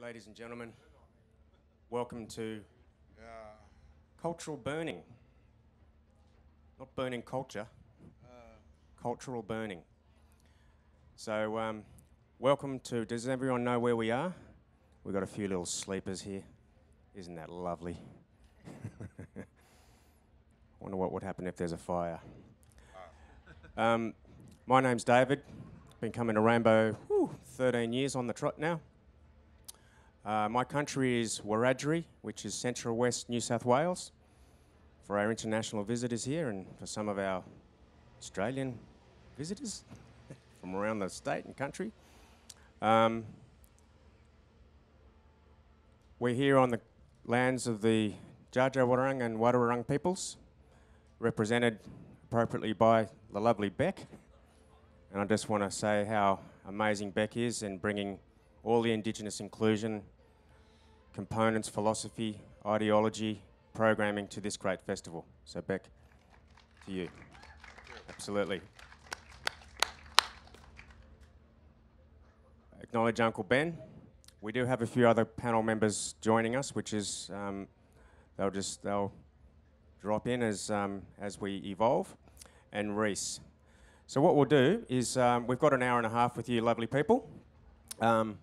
ladies and gentlemen. Welcome to Yeah. Cultural Burning. Not burning culture, cultural burning. So, um, welcome to. Does everyone know where we are? We've got a few little sleepers here. Isn't that lovely? Wonder what would happen if there's a fire. Um, my name's David. Been coming to Rainbow whew, 13 years on the trot now. Uh, my country is Wiradjuri, which is central west New South Wales. For our international visitors here and for some of our Australian visitors from around the state and country. Um, we're here on the lands of the Dja and Wadawurrung peoples, represented appropriately by the lovely Beck. And I just want to say how amazing Beck is in bringing all the Indigenous inclusion components, philosophy, ideology, programming to this great festival. So, Beck, to you. Absolutely. Acknowledge Uncle Ben. We do have a few other panel members joining us, which is um, they'll just they'll drop in as um, as we evolve, and Rhys. So what we'll do is um, we've got an hour and a half with you, lovely people. Um,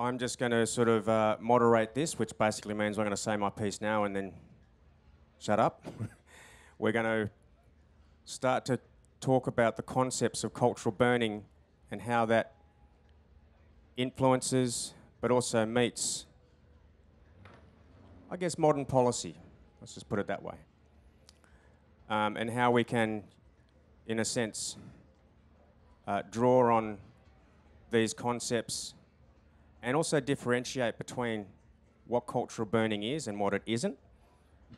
I'm just going to sort of uh, moderate this, which basically means I'm going to say my piece now and then shut up. We're going to start to talk about the concepts of cultural burning and how that influences but also meets, I guess, modern policy. Let's just put it that way. Um, and how we can, in a sense, uh, draw on these concepts and also differentiate between what cultural burning is and what it isn't,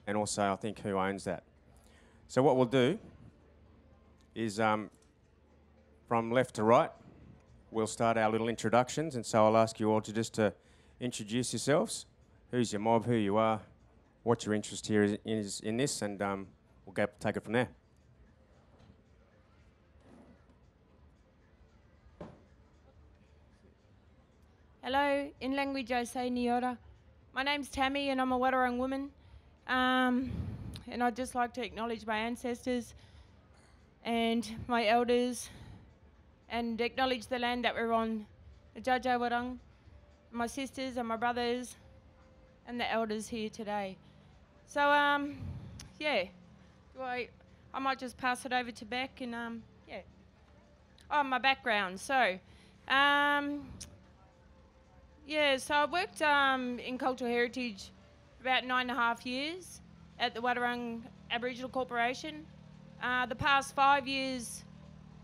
and also I think who owns that. So what we'll do is um, from left to right, we'll start our little introductions, and so I'll ask you all to just to introduce yourselves, who's your mob, who you are, what your interest here is, is in this, and um, we'll go take it from there. Hello, in language I say Niora. My name's Tammy and I'm a Wadawurrung woman. Um, and I'd just like to acknowledge my ancestors and my elders and acknowledge the land that we're on, the Dja Dja my sisters and my brothers and the elders here today. So, um, yeah, I, I might just pass it over to Beck and, um, yeah. Oh, my background. So, um, yeah, so I worked um, in cultural heritage about nine and a half years at the Wadawurrung Aboriginal Corporation. Uh, the past five years,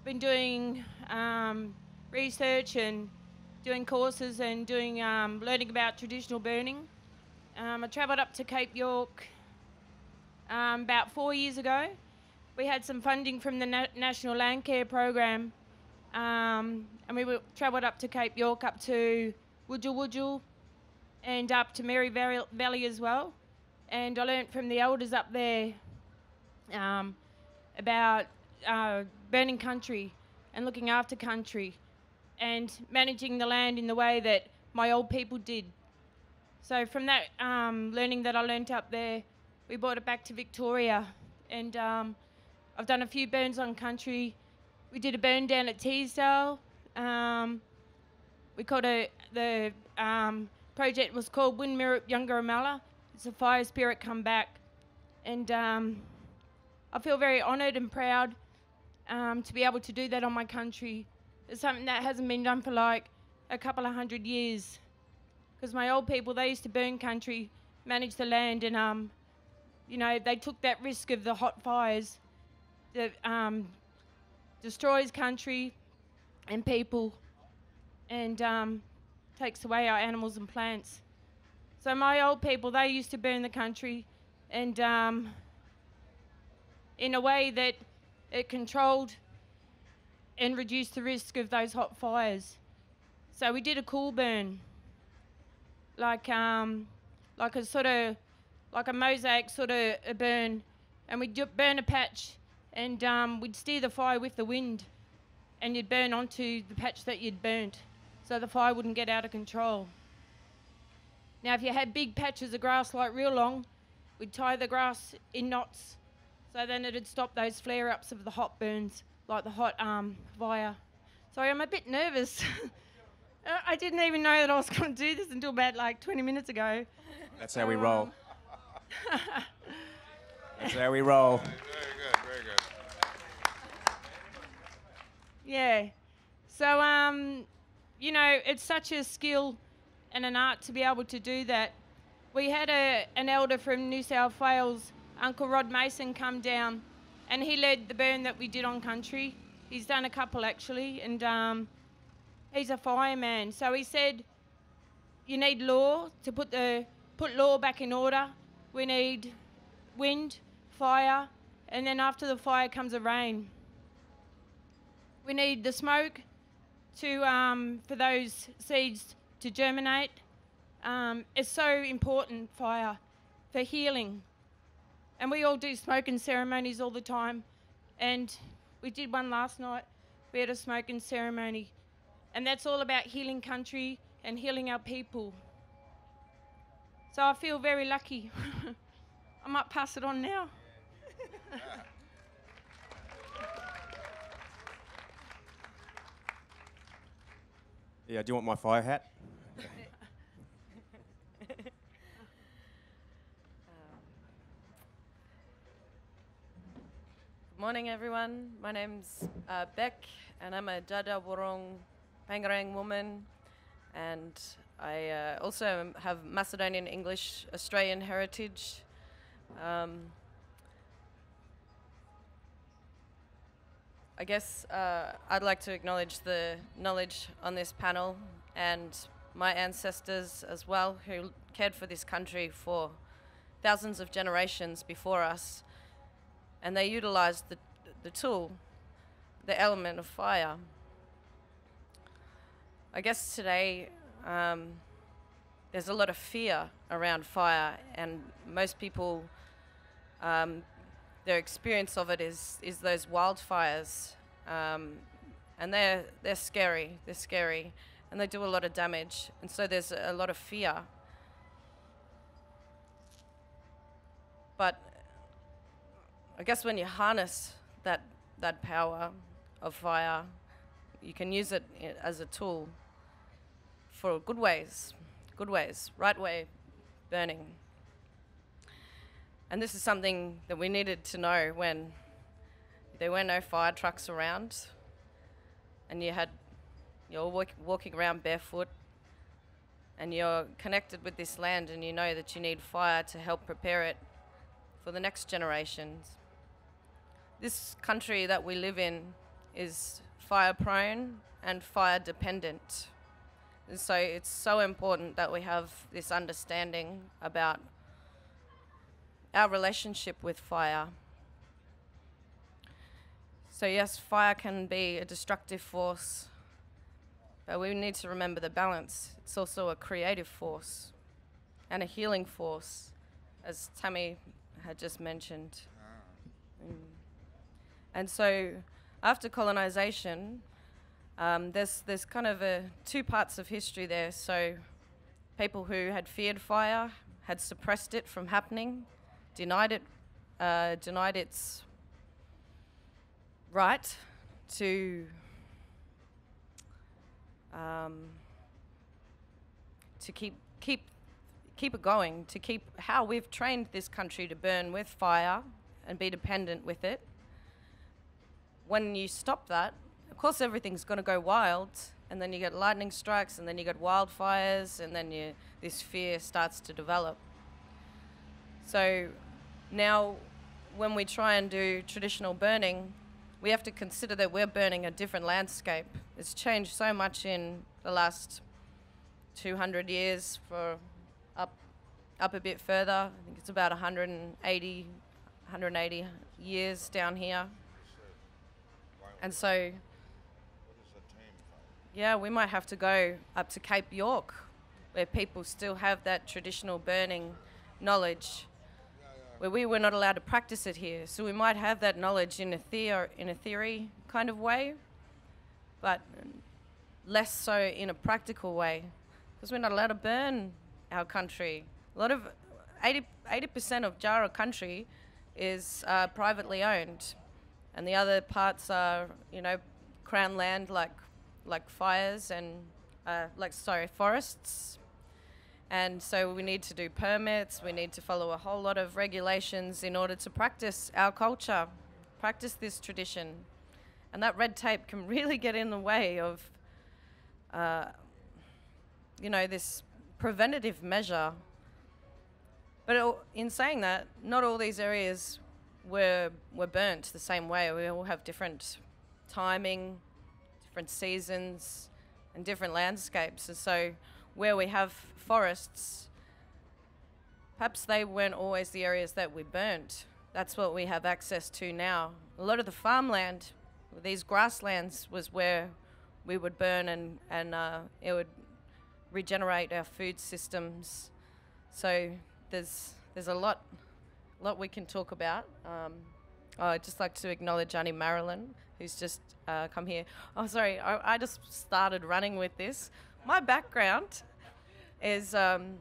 been doing um, research and doing courses and doing um, learning about traditional burning. Um, I travelled up to Cape York um, about four years ago. We had some funding from the Na- National Land Care Program, um, and we travelled up to Cape York, up to Wujal Wujal, and up to Mary Valley as well. And I learnt from the elders up there um, about uh, burning country and looking after country and managing the land in the way that my old people did. So from that um, learning that I learnt up there, we brought it back to Victoria, and um, I've done a few burns on country. We did a burn down at Teesdale. Um, we called it the um, project was called Windmirrup Yungaramala. It's a fire spirit come back, and um, I feel very honoured and proud um, to be able to do that on my country. It's something that hasn't been done for like a couple of hundred years. Because my old people, they used to burn country, manage the land, and um, you know, they took that risk of the hot fires that um, destroys country and people and um, takes away our animals and plants. So my old people, they used to burn the country, and um, in a way that it controlled and reduced the risk of those hot fires. So we did a cool burn, like um, like a sort of like a mosaic sort of a burn, and we'd burn a patch, and um, we'd steer the fire with the wind, and you'd burn onto the patch that you'd burnt. So the fire wouldn't get out of control. Now, if you had big patches of grass like real long, we'd tie the grass in knots so then it'd stop those flare ups of the hot burns, like the hot um, fire. Sorry, I'm a bit nervous. Uh, I didn't even know that I was going to do this until about like 20 minutes ago. That's how we Um, roll. That's how we roll. Very good, very good. Yeah. So, um, you know, it's such a skill and an art to be able to do that. We had a, an elder from New South Wales, Uncle Rod Mason, come down, and he led the burn that we did on country. He's done a couple actually, and um, he's a fireman. So he said, you need law to put the put law back in order. We need wind, fire, and then after the fire comes a rain. We need the smoke to um, for those seeds to germinate. Um, it's so important, fire, for healing. And we all do smoking ceremonies all the time. And we did one last night. We had a smoking ceremony. And that's all about healing country and healing our people. So I feel very lucky. I might pass it on now. Yeah, do you want my fire hat? Good morning, everyone. My name's uh, Beck, and I'm a Dja Dja Wurrung Pangarang woman, and I uh, also have Macedonian English Australian heritage. Um, I guess uh, I'd like to acknowledge the knowledge on this panel and my ancestors as well, who cared for this country for thousands of generations before us and they utilized the, the tool, the element of fire. I guess today um, there's a lot of fear around fire, and most people, um, their experience of it is, is those wildfires. Um, and they're, they're scary, they're scary, and they do a lot of damage, and so there's a lot of fear. But I guess when you harness that that power of fire, you can use it as a tool for good ways, good ways, right way burning. And this is something that we needed to know when there were no fire trucks around, and you had you're walk, walking around barefoot, and you're connected with this land, and you know that you need fire to help prepare it for the next generations this country that we live in is fire prone and fire dependent. And so it's so important that we have this understanding about our relationship with fire. So, yes, fire can be a destructive force, but we need to remember the balance. It's also a creative force and a healing force, as Tammy had just mentioned. Mm. And so, after colonization, um, there's there's kind of a two parts of history there. So, people who had feared fire had suppressed it from happening, denied it, uh, denied its right to um, to keep keep keep it going, to keep how we've trained this country to burn with fire and be dependent with it. When you stop that, of course everything's going to go wild, and then you get lightning strikes, and then you get wildfires, and then you, this fear starts to develop. So now, when we try and do traditional burning, we have to consider that we're burning a different landscape. It's changed so much in the last 200 years for up up a bit further. I think it's about 180 180 years down here. And so yeah, we might have to go up to Cape York where people still have that traditional burning knowledge where we were not allowed to practice it here. So we might have that knowledge in a theor- in a theory kind of way, but less so in a practical way because we're not allowed to burn our country. A lot of 80 percent of Djaara country is uh, privately owned, and the other parts are you know crown land like like fires and uh, like sorry forests. And so we need to do permits. We need to follow a whole lot of regulations in order to practice our culture, practice this tradition, and that red tape can really get in the way of, uh, you know, this preventative measure. But in saying that, not all these areas were were burnt the same way. We all have different timing, different seasons, and different landscapes. And so, where we have forests, perhaps they weren't always the areas that we burnt. That's what we have access to now. A lot of the farmland, these grasslands, was where we would burn and, and uh, it would regenerate our food systems. So there's there's a lot lot we can talk about. Um, I'd just like to acknowledge Aunty Marilyn, who's just uh, come here. Oh, sorry, I, I, just started running with this. My background is um,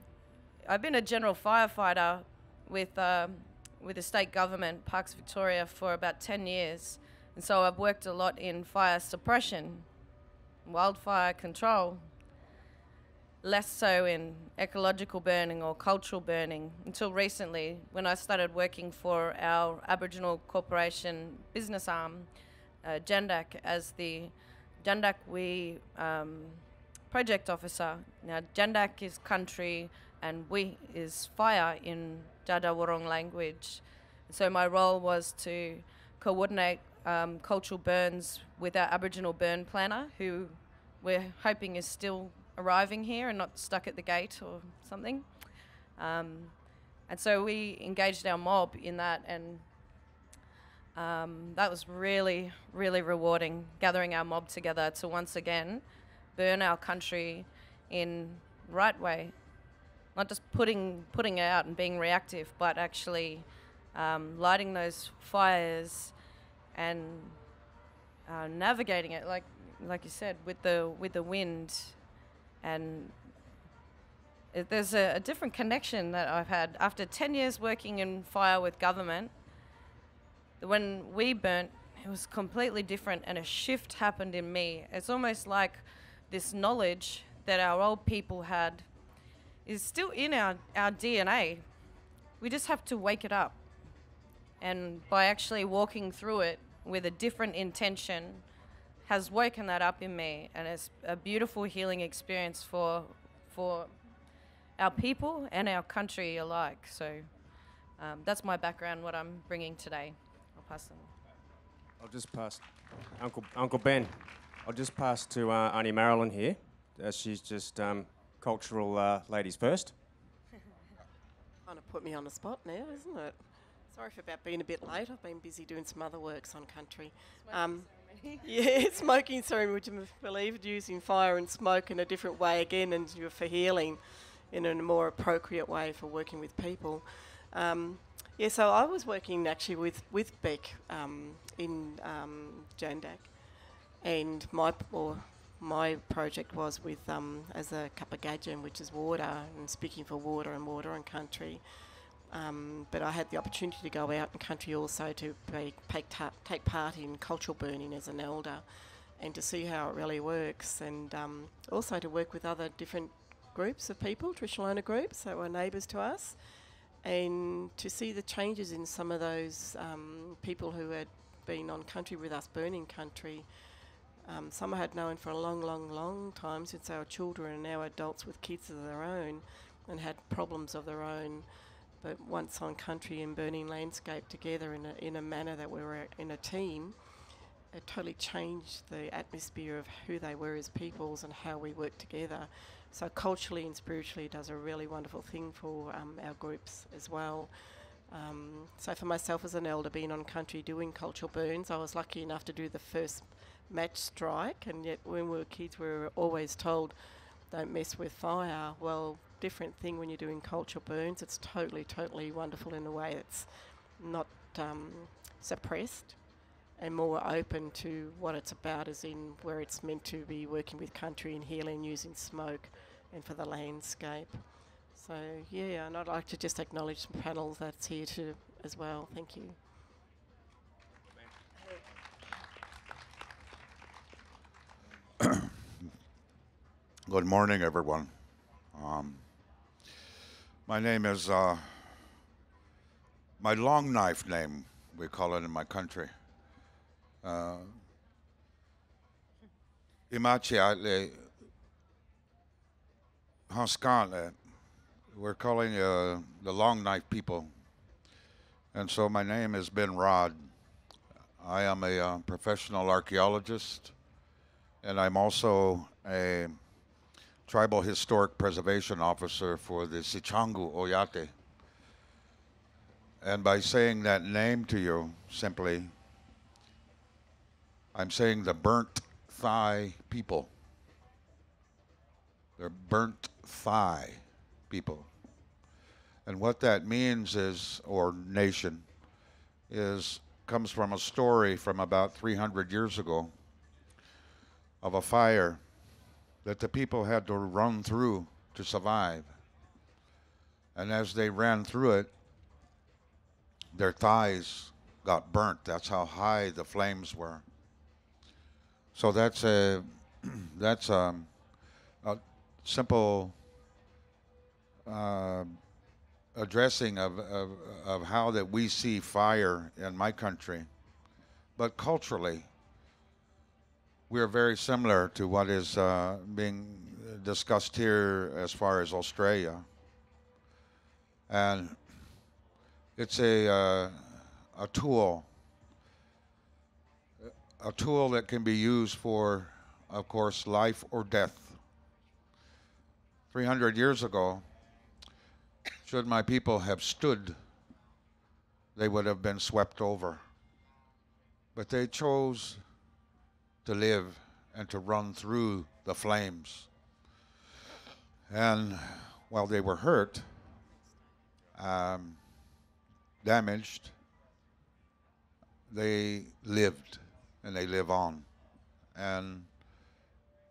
I've been a general firefighter with um, with the state government, Parks Victoria, for about 10 years. And so I've worked a lot in fire suppression, wildfire control, less so in ecological burning or cultural burning until recently when I started working for our Aboriginal Corporation business arm, uh, Djandak, as the Djandak Wi um, project officer. Now, Djandak is country and wi is fire in Dja Dja Wurrung language. So my role was to coordinate um, cultural burns with our Aboriginal burn planner, who we're hoping is still arriving here and not stuck at the gate or something. Um, and so we engaged our mob in that, and um, that was really, really rewarding, gathering our mob together to once again burn our country in right way, not just putting putting it out and being reactive, but actually um, lighting those fires and uh, navigating it, like like you said, with the with the wind and there's a, a, different connection that I've had after 10 years working in fire with government. When we burnt, it was completely different, and a shift happened in me. It's almost like this knowledge that our old people had is still in our, our DNA. We just have to wake it up. And by actually walking through it with a different intention, has woken that up in me, and it's a beautiful healing experience for for our people and our country alike. So um, that's my background, what I'm bringing today. I'll pass them. I'll just pass Uncle Uncle Ben. I'll just pass to uh, Auntie Marilyn here. Uh, she's just um, cultural uh, ladies first. kind of put me on the spot now, isn't it? Sorry for about being a bit late. I've been busy doing some other works on country. Um, yeah, smoking ceremony, which I believe using fire and smoke in a different way again, and for healing, in a more appropriate way for working with people. Um, yeah, so I was working actually with with Beck um, in um, Djandak, and my or my project was with um, as a Kapagajam, which is water, and speaking for water and water and country. Um, but I had the opportunity to go out in country also to be, take, ta- take part in cultural burning as an elder and to see how it really works and um, also to work with other different groups of people, traditional owner groups that were neighbours to us and to see the changes in some of those um, people who had been on country with us, burning country. Um, some I had known for a long, long, long time since they were children and now adults with kids of their own and had problems of their own but once on country and burning landscape together in a, in a manner that we were in a team, it totally changed the atmosphere of who they were as peoples and how we work together. So culturally and spiritually, it does a really wonderful thing for um, our groups as well. Um, so for myself as an elder, being on country doing cultural burns, I was lucky enough to do the first match strike, and yet when we were kids, we were always told, "Don't mess with fire." Well, different thing when you're doing culture burns. It's totally, totally wonderful in a way it's not um, suppressed and more open to what it's about, as in where it's meant to be working with country and healing using smoke and for the landscape. So, yeah, and I'd like to just acknowledge the panel that's here too as well. Thank you. Good morning, everyone. Um, my name is uh, my long knife name. We call it in my country. Uh, Imachiatle Haskale. We're calling uh, the long knife people. And so my name has been Rhodd. I am a uh, professional archaeologist, and I'm also a tribal historic preservation officer for the Sichangu Oyate. And by saying that name to you, simply, I'm saying the burnt thigh people. They're burnt thigh people. And what that means is, or nation, is comes from a story from about 300 years ago of a fire that the people had to run through to survive. And as they ran through it, their thighs got burnt. That's how high the flames were. So that's a that's a, a simple uh, addressing of, of of how that we see fire in my country, but culturally, we are very similar to what is uh, being discussed here as far as Australia, and it's a uh, a tool a tool that can be used for, of course, life or death. 300 years ago, should my people have stood, they would have been swept over. But they chose to live and to run through the flames. And while they were hurt, um, damaged, they lived and they live on. And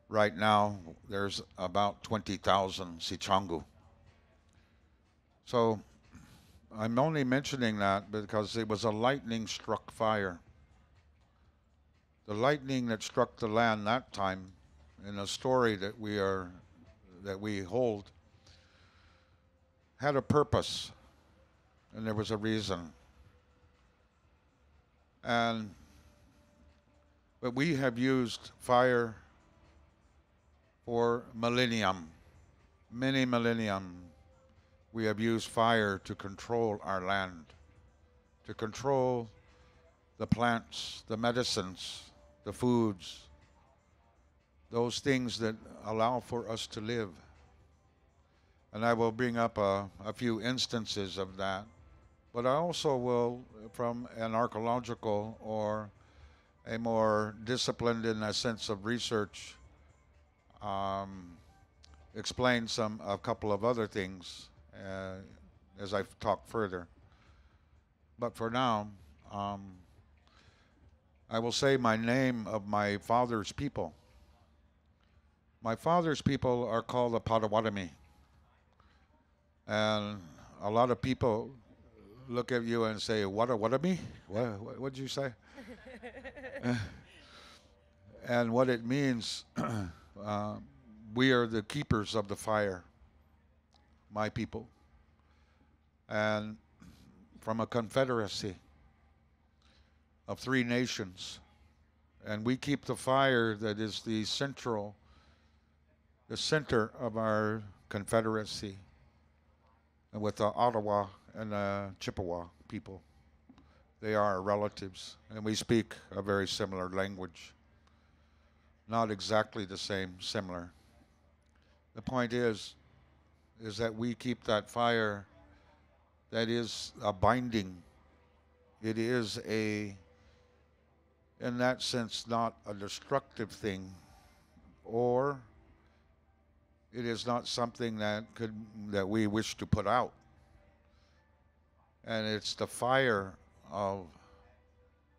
right now, there's about 20,000 Sichangu. So I'm only mentioning that because it was a lightning struck fire. The lightning that struck the land that time, in a story that we are that we hold, had a purpose, and there was a reason. And but we have used fire for millennium, many millennium. We have used fire to control our land, to control the plants, the medicines, the foods, those things that allow for us to live. And I will bring up a, a few instances of that. But I also will, from an archaeological or a more disciplined in a sense of research, um, explain some a couple of other things uh, as I talk further. But for now, um, I will say my name of my father's people. My father's people are called the Potawatomi. And a lot of people look at you and say, What a what a me? What what did you say? and what it means, uh, we are the keepers of the fire, my people. And from a confederacy of three nations. And we keep the fire that is the central, the center of our confederacy and with the Ottawa and the Chippewa people. They are our relatives, and we speak a very similar language. Not exactly the same, similar. The point is, is that we keep that fire that is a binding. It is a, in that sense, not a destructive thing, or it is not something that could that we wish to put out. And it's the fire of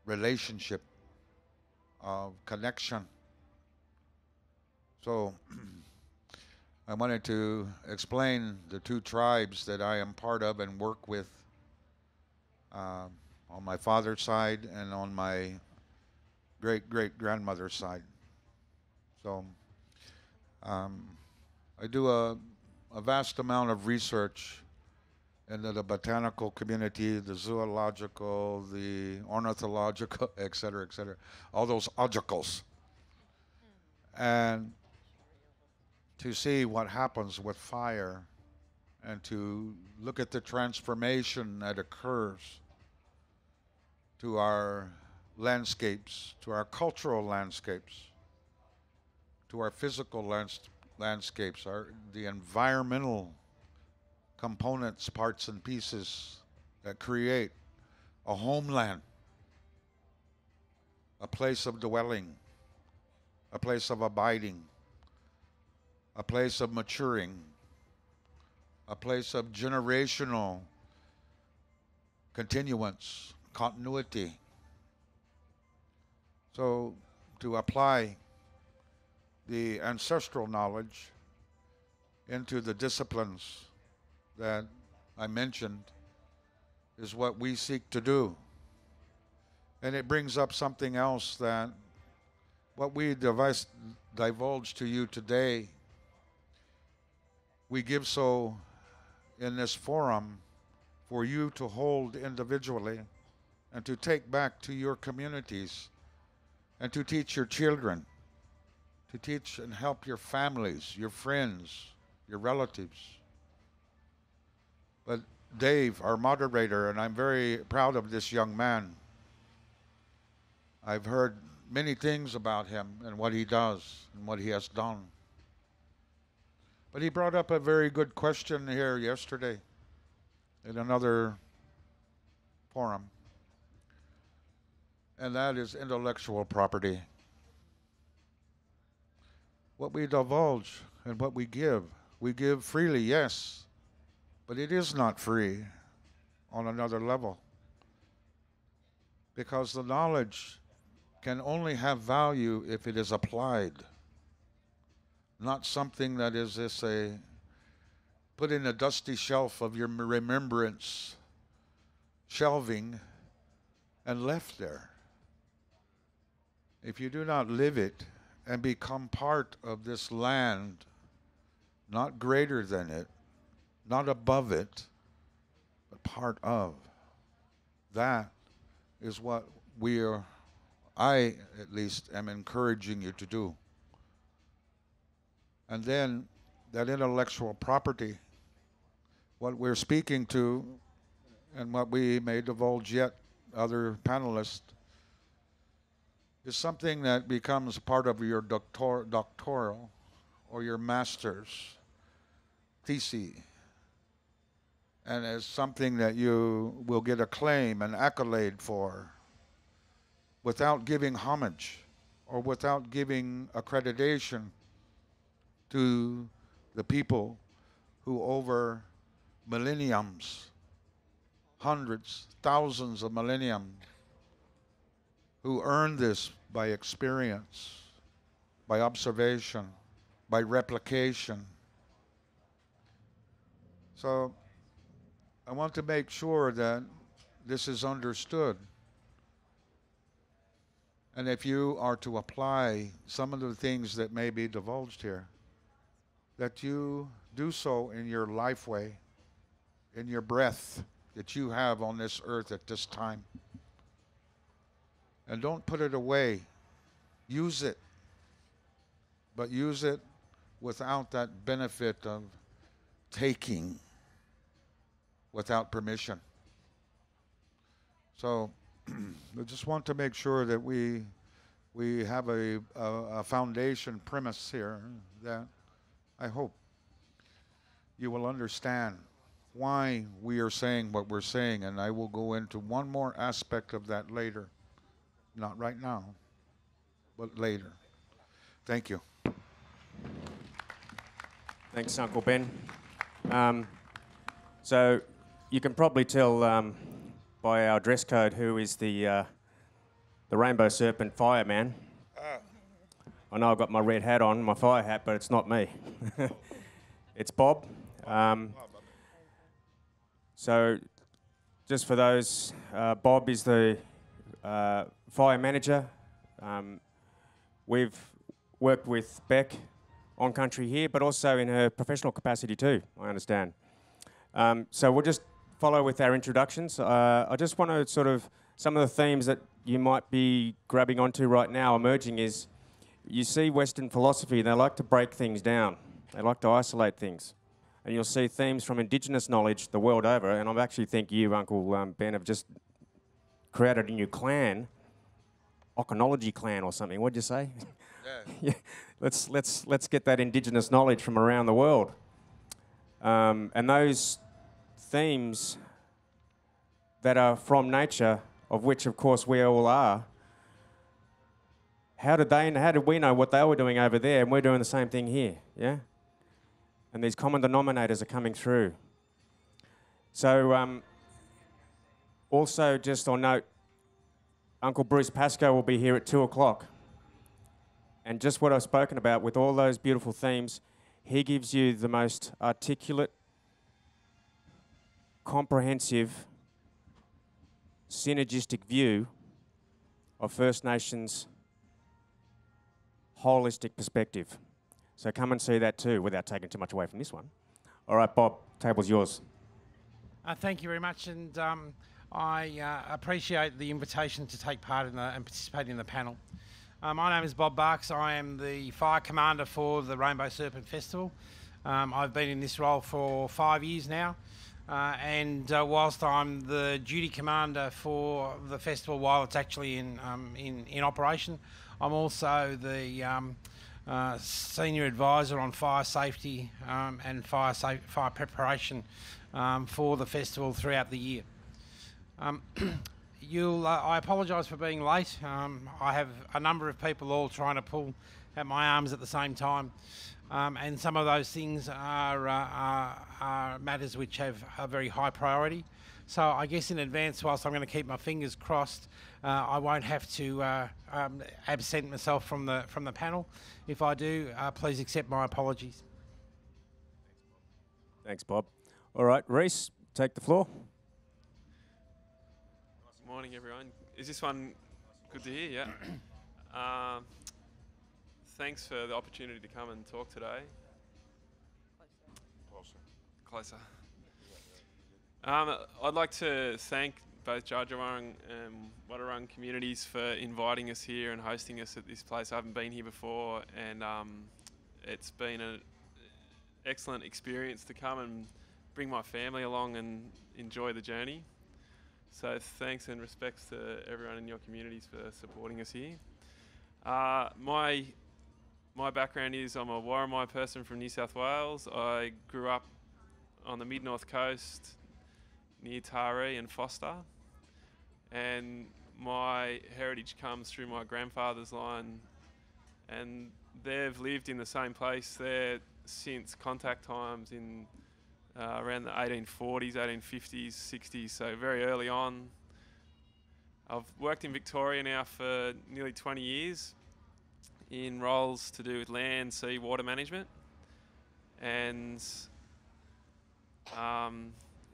relationship of connection. So I wanted to explain the two tribes that I am part of and work with um, on my father's side and on my great great grandmother's side. So um, I do a, a vast amount of research into the botanical community, the zoological, the ornithological, et cetera, et cetera, all those logicals. And to see what happens with fire and to look at the transformation that occurs to our landscapes, to our cultural landscapes, to our physical lands- landscapes, our, the environmental components, parts, and pieces that create a homeland, a place of dwelling, a place of abiding, a place of maturing, a place of generational continuance, continuity. So, to apply the ancestral knowledge into the disciplines that I mentioned is what we seek to do. And it brings up something else that what we device, divulge to you today, we give so in this forum for you to hold individually and to take back to your communities and to teach your children, to teach and help your families, your friends, your relatives. But Dave, our moderator, and I'm very proud of this young man. I've heard many things about him and what he does and what he has done. But he brought up a very good question here yesterday in another forum, and that is intellectual property. What we divulge and what we give, we give freely, yes, but it is not free on another level. Because the knowledge can only have value if it is applied, not something that is just a put in a dusty shelf of your remembrance shelving and left there. If you do not live it and become part of this land, not greater than it, not above it, but part of. That is what we are, I at least am encouraging you to do. And then that intellectual property, what we're speaking to, and what we may divulge yet, other panelists, is something that becomes part of your doctor, doctoral or your master's thesis. And as something that you will get acclaim and accolade for without giving homage or without giving accreditation to the people who over millenniums, hundreds, thousands of millennium, who earned this by experience, by observation, by replication. So I want to make sure that this is understood. And if you are to apply some of the things that may be divulged here, that you do so in your life way, in your breath that you have on this earth at this time. And don't put it away. Use it. But use it without that benefit of taking without permission. So we just want to make sure that we we have a, a, a foundation premise here that I hope you will understand why we are saying what we're saying, and I will go into one more aspect of that later. Not right now, but later. Thank you. Thanks, Uncle Ben. Um, so you can probably tell um, by our dress code who is the uh, the Rainbow Serpent Fireman. I know I've got my red hat on, my fire hat, but it's not me. it's Bob. Um, so, just for those, uh, Bob is the uh, fire manager. Um, we've worked with Beck on country here, but also in her professional capacity too, I understand. Um, so we'll just follow with our introductions. Uh, I just want to sort of, some of the themes that you might be grabbing onto right now emerging is you see Western philosophy, they like to break things down, they like to isolate things. And you'll see themes from Indigenous knowledge the world over, and I actually think you, Uncle um, Ben, have just created a new clan, Okonology clan or something. What'd you say? Yeah. yeah, let's let's let's get that indigenous knowledge from around the world. Um, and those themes that are from nature, of which of course we all are. How did they? How did we know what they were doing over there, and we're doing the same thing here? Yeah. And these common denominators are coming through. So, um, also just on note, Uncle Bruce Pascoe will be here at two o'clock. And just what I've spoken about with all those beautiful themes, he gives you the most articulate, comprehensive, synergistic view of First Nations holistic perspective. So come and see that too without taking too much away from this one. All right, Bob, table's yours. Uh, thank you very much, and um, I uh, appreciate the invitation to take part in the, and participate in the panel. Uh, my name is Bob Barker. I am the fire commander for the Rainbow Serpent Festival. Um, I've been in this role for five years now, uh, and uh, whilst I'm the duty commander for the festival while it's actually in um, in, in operation, I'm also the um, uh, senior advisor on fire safety um, and fire sa- fire preparation um, for the festival throughout the year. Um, you'll, uh, I apologise for being late. Um, I have a number of people all trying to pull at my arms at the same time, um, and some of those things are, uh, are, are matters which have a very high priority. So I guess in advance, whilst I'm going to keep my fingers crossed, uh, I won't have to uh, um, absent myself from the from the panel. If I do, uh, please accept my apologies. Thanks, Bob. All right, Rhys, take the floor. Morning, everyone. Is this one good to hear? Yeah. um, thanks for the opportunity to come and talk today. Closer. Closer. Um, I'd like to thank both Dja Dja Wurrung and Wadawurrung communities for inviting us here and hosting us at this place. I haven't been here before, and um, it's been an excellent experience to come and bring my family along and enjoy the journey. So thanks and respects to everyone in your communities for supporting us here. Uh, my my background is I'm a Worimi person from New South Wales. I grew up on the mid north coast near Taree and Forster, and my heritage comes through my grandfather's line, and they've lived in the same place there since contact times in uh, around the 1840s, 1850s, 60s, so very early on. I've worked in Victoria now for nearly 20 years in roles to do with land, sea, water management, and um,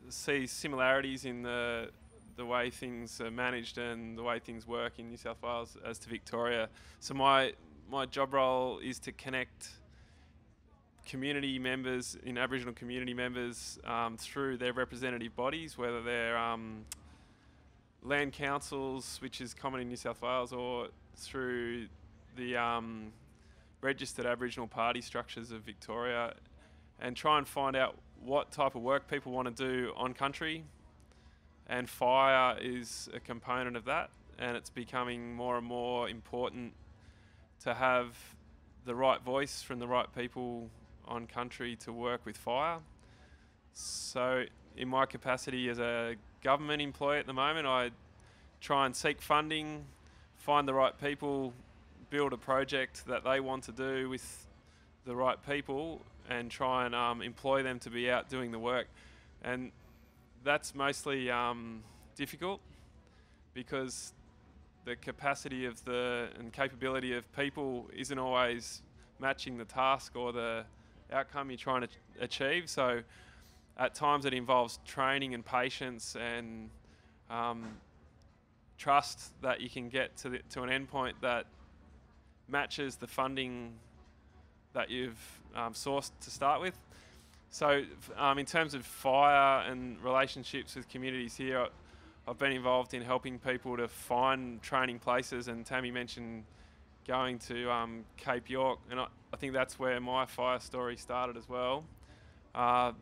see similarities in the the way things are managed and the way things work in New South Wales as to Victoria. So my my job role is to connect community members in Aboriginal community members um, through their representative bodies, whether they're um, land councils, which is common in New South Wales, or through the um, registered Aboriginal party structures of Victoria, and try and find out what type of work people want to do on country. And fire is a component of that, and it's becoming more and more important to have the right voice from the right people on country to work with fire. So, in my capacity as a government employee at the moment, I try and seek funding, find the right people, build a project that they want to do with the right people, and try and um, employ them to be out doing the work. And that's mostly um, difficult because the capacity of the and capability of people isn't always matching the task or the outcome you're trying to achieve. So at times it involves training and patience and um, trust that you can get to the, to an endpoint that matches the funding that you've um, sourced to start with. So, um, in terms of fire and relationships with communities here, I've been involved in helping people to find training places, and Tammy mentioned going to um, Cape York, and I, I think that's where my fire story started as well. Uh,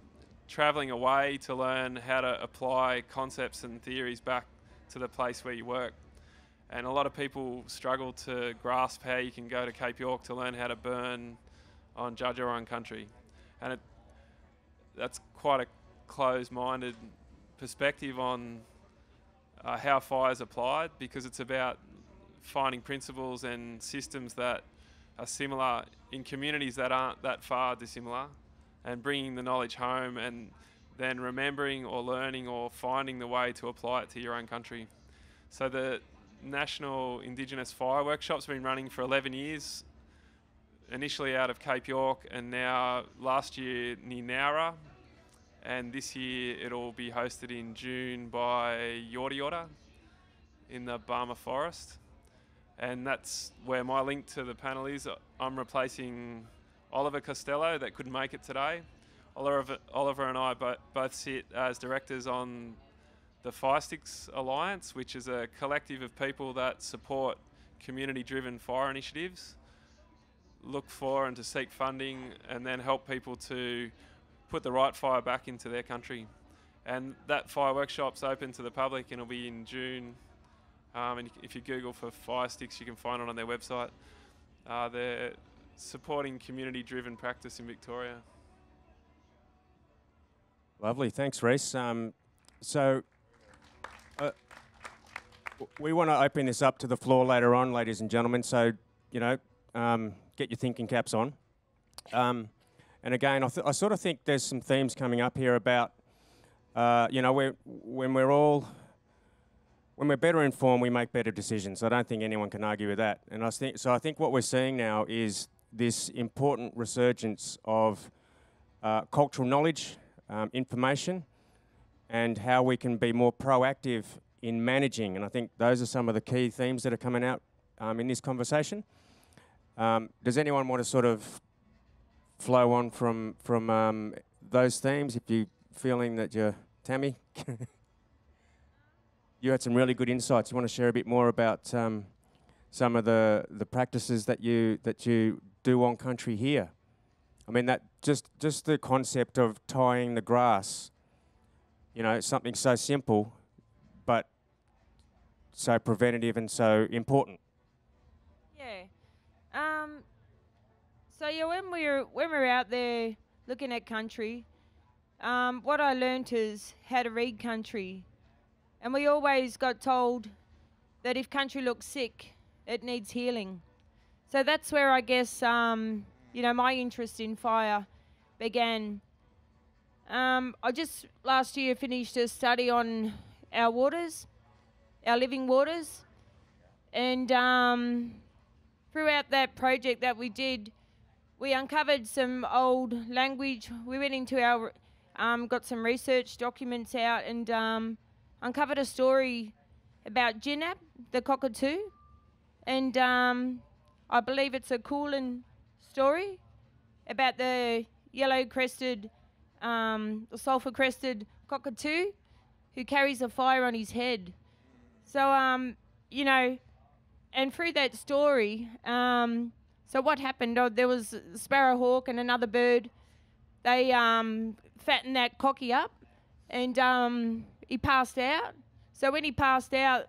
traveling away to learn how to apply concepts and theories back to the place where you work. And a lot of people struggle to grasp how you can go to Cape York to learn how to burn on Wurrung country. And it, that's quite a closed minded perspective on uh, how fire is applied because it's about finding principles and systems that are similar in communities that aren't that far dissimilar and bringing the knowledge home and then remembering or learning or finding the way to apply it to your own country. So the National Indigenous Fire Workshop's been running for 11 years, initially out of Cape York and now last year near Nowra. And this year it'll be hosted in June by Yorta Yorta in the Barmah Forest. And that's where my link to the panel is. I'm replacing Oliver Costello that couldn't make it today. Oliver, Oliver and I bo- both sit as directors on the Firesticks Alliance, which is a collective of people that support community driven fire initiatives, look for and to seek funding, and then help people to put the right fire back into their country. And that fire workshop's open to the public and it'll be in June. Um, and if you Google for Firesticks, you can find it on their website. Uh, they're supporting community driven practice in Victoria. Lovely, thanks, Rhys. Um, so, uh, we want to open this up to the floor later on, ladies and gentlemen. So, you know, um, get your thinking caps on. Um, and again, I, I sort of think there's some themes coming up here about, uh, you know, we're, when we're all, when we're better informed, we make better decisions. I don't think anyone can argue with that. And I think so. I think what we're seeing now is this important resurgence of uh, cultural knowledge, um, information, and how we can be more proactive in managing. And I think those are some of the key themes that are coming out um, in this conversation. Um, does anyone want to sort of flow on from from um, those themes? If you're feeling that you're Tammy, you had some really good insights. You want to share a bit more about um, some of the the practices that you that you do on country here. I mean that just just the concept of tying the grass. You know, something so simple, but so preventative and so important. Yeah. Um. So yeah, when we were when we were out there looking at country, um, what I learnt is how to read country, and we always got told that if country looks sick, it needs healing. So that's where I guess um, you know my interest in fire began. Um, I just last year finished a study on our waters, our living waters, and um, throughout that project that we did, we uncovered some old language. We went into our, um, got some research documents out and um, uncovered a story about Jinap, the cockatoo. And um, I believe it's a Kulin story about the yellow crested, um, sulfur crested cockatoo who carries a fire on his head. So, um, you know, and through that story, um, so what happened? Oh, there was sparrowhawk and another bird. They um, fattened that cocky up, and um, he passed out. So when he passed out,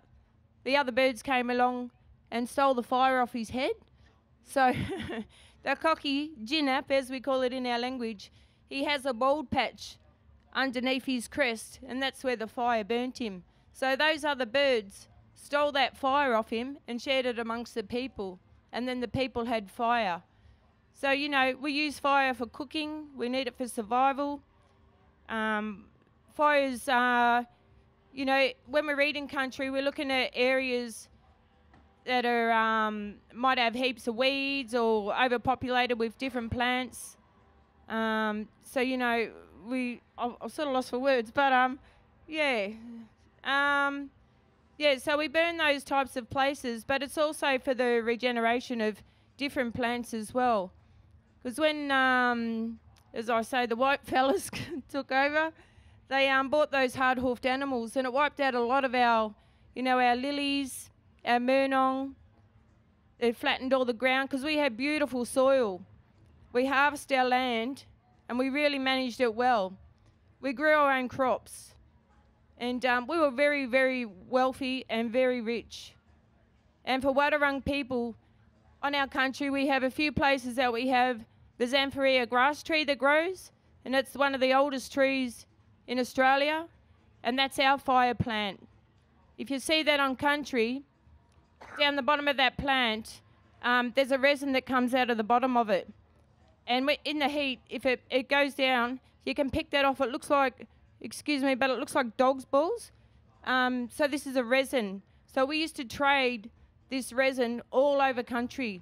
the other birds came along and stole the fire off his head. So the cocky jinap, as we call it in our language, he has a bald patch underneath his crest, and that's where the fire burnt him. So those other birds stole that fire off him and shared it amongst the people, and then the people had fire. So, you know, we use fire for cooking, we need it for survival. Um, fires, uh, you know, when we're reading country, we're looking at areas that are um, might have heaps of weeds or overpopulated with different plants. Um, so you know, we I've, I've sort of lost for words, but um, yeah, um, yeah. So we burn those types of places, but it's also for the regeneration of different plants as well. Because when, um, as I say, the white fellas took over, they um, bought those hard-hoofed animals, and it wiped out a lot of our, you know, our lilies, our murnong. It flattened all the ground because we had beautiful soil. We harvested our land, and we really managed it well. We grew our own crops, and um, we were very, very wealthy and very rich. And for Wadawurrung people, on our country, we have a few places that we have the Xanthorrhoea grass tree that grows, and it's one of the oldest trees in Australia, and that's our fire plant. If you see that on country, down the bottom of that plant, um, there's a resin that comes out of the bottom of it. And in the heat, if it, it goes down, you can pick that off. It looks like, excuse me, but it looks like dog's balls. Um, so this is a resin. So we used to trade this resin all over country.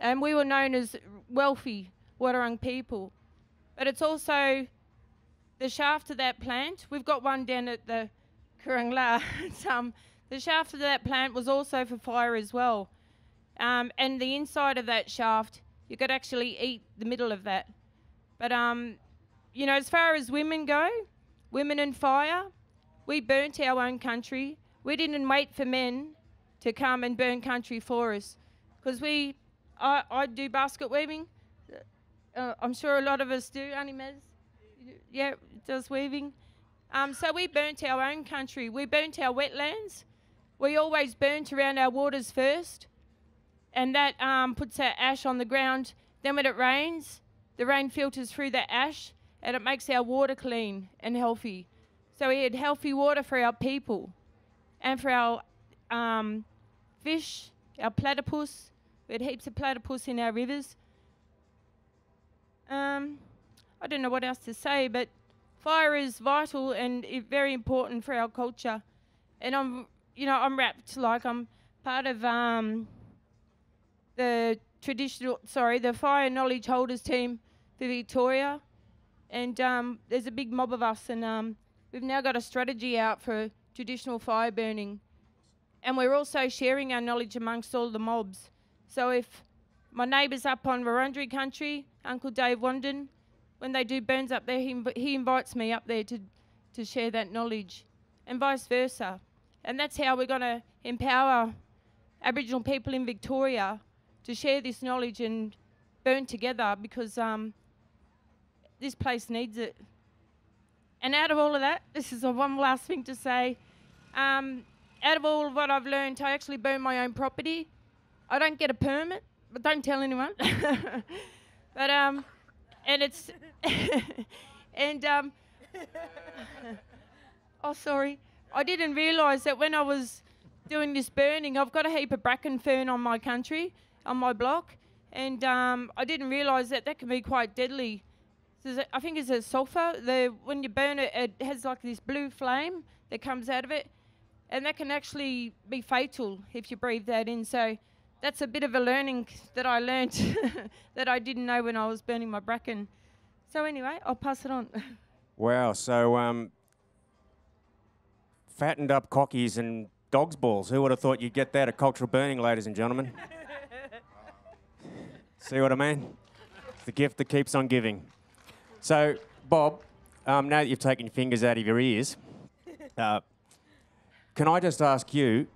And we were known as wealthy Wadawurrung people. But it's also the shaft of that plant. We've got one down at the Kurangla. um, the shaft of that plant was also for fire as well. Um, and the inside of that shaft, you could actually eat the middle of that. But, um, you know, as far as women go, women and fire, we burnt our own country. We didn't wait for men to come and burn country for us. Because we, I, I do basket weaving. Uh, I'm sure a lot of us do, Aunty Mez. Yeah, does weaving. Um, so we burnt our own country. We burnt our wetlands. We always burnt around our waters first. And that um, puts our ash on the ground. Then when it rains, the rain filters through that ash and it makes our water clean and healthy. So we had healthy water for our people and for our um, fish, our platypus. We had heaps of platypus in our rivers. Um, I don't know what else to say, but fire is vital and very important for our culture. And I'm, you know, I'm rapt like I'm part of um, the traditional, sorry, the fire knowledge holders team for Victoria. And um, there's a big mob of us, and um, we've now got a strategy out for traditional fire burning and we're also sharing our knowledge amongst all the mobs. So if my neighbours up on Wurundjeri country, Uncle Dave Wandin, when they do burns up there, he, inv- he invites me up there to, to share that knowledge, and vice versa. And that's how we're going to empower Aboriginal people in Victoria to share this knowledge and burn together because um, this place needs it. And out of all of that, this is one last thing to say. Um, out of all of what I've learned, I actually burn my own property. I don't get a permit, but don't tell anyone. but um, and it's and um, oh sorry, I didn't realise that when I was doing this burning, I've got a heap of bracken fern on my country, on my block, and um, I didn't realise that that can be quite deadly. So I think it's a sulfur. The when you burn it, it has like this blue flame that comes out of it and that can actually be fatal if you breathe that in. So that's a bit of a learning that I learned that I didn't know when I was burning my bracken. So anyway, I'll pass it on. wow. So um, fattened up cockies and dog's balls. Who would have thought you'd get that at cultural burning, ladies and gentlemen? See what I mean? It's the gift that keeps on giving. So, Bob, um, now that you've taken your fingers out of your ears, uh, can I just ask you,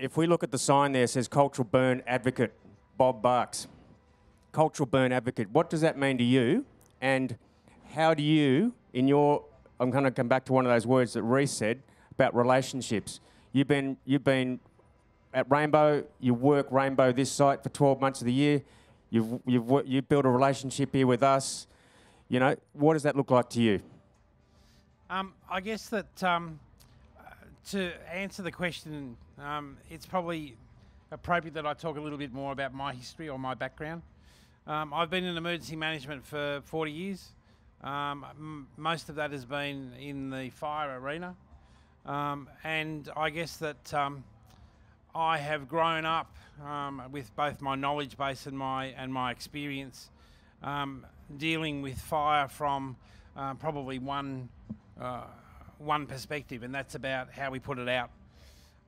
if we look at the sign there, says Cultural Burn Advocate, Bob Barks. Cultural Burn Advocate, what does that mean to you? And how do you, in your, I'm going to come back to one of those words that Rhys said about relationships. You've been, you've been at Rainbow, you work Rainbow this site for 12 months of the year. You've, you've, you've built a relationship here with us. You know, what does that look like to you? Um, I guess that um, to answer the question, um, it's probably appropriate that I talk a little bit more about my history or my background. Um, I've been in emergency management for 40 years. Um, m- most of that has been in the fire arena. Um, and I guess that um, I have grown up um, with both my knowledge base and my and my experience dealing with fire from uh, probably one uh, one perspective, and that's about how we put it out.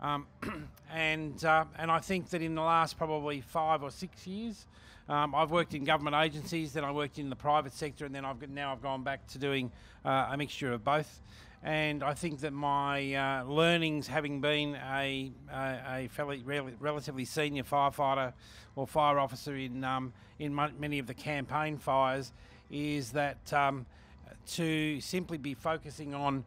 Um, and uh, and I think that in the last probably five or six years, um, I've worked in government agencies, then I worked in the private sector, and then I've got, now I've gone back to doing uh, a mixture of both. And I think that my uh, learnings, having been a, a, a relatively senior firefighter or fire officer in um, in mo- many of the campaign fires, is that um, to simply be focusing on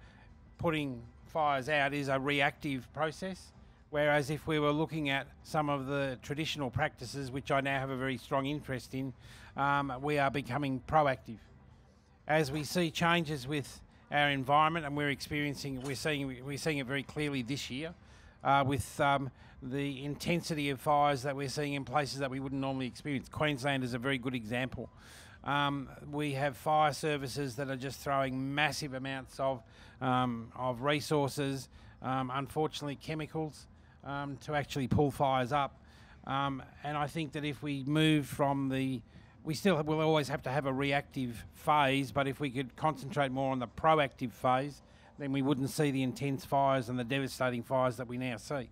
putting fires out is a reactive process. Whereas if we were looking at some of the traditional practices, which I now have a very strong interest in, um, we are becoming proactive. As we see changes with our environment, and we're experiencing, we're seeing, we're seeing it very clearly this year, uh, with um, the intensity of fires that we're seeing in places that we wouldn't normally experience. Queensland is a very good example. Um, we have fire services that are just throwing massive amounts of um, of resources, um, unfortunately chemicals, um, to actually pull fires up. Um, and I think that if we move from the we still will always have to have a reactive phase, but if we could concentrate more on the proactive phase, then we wouldn't see the intense fires and the devastating fires that we now see.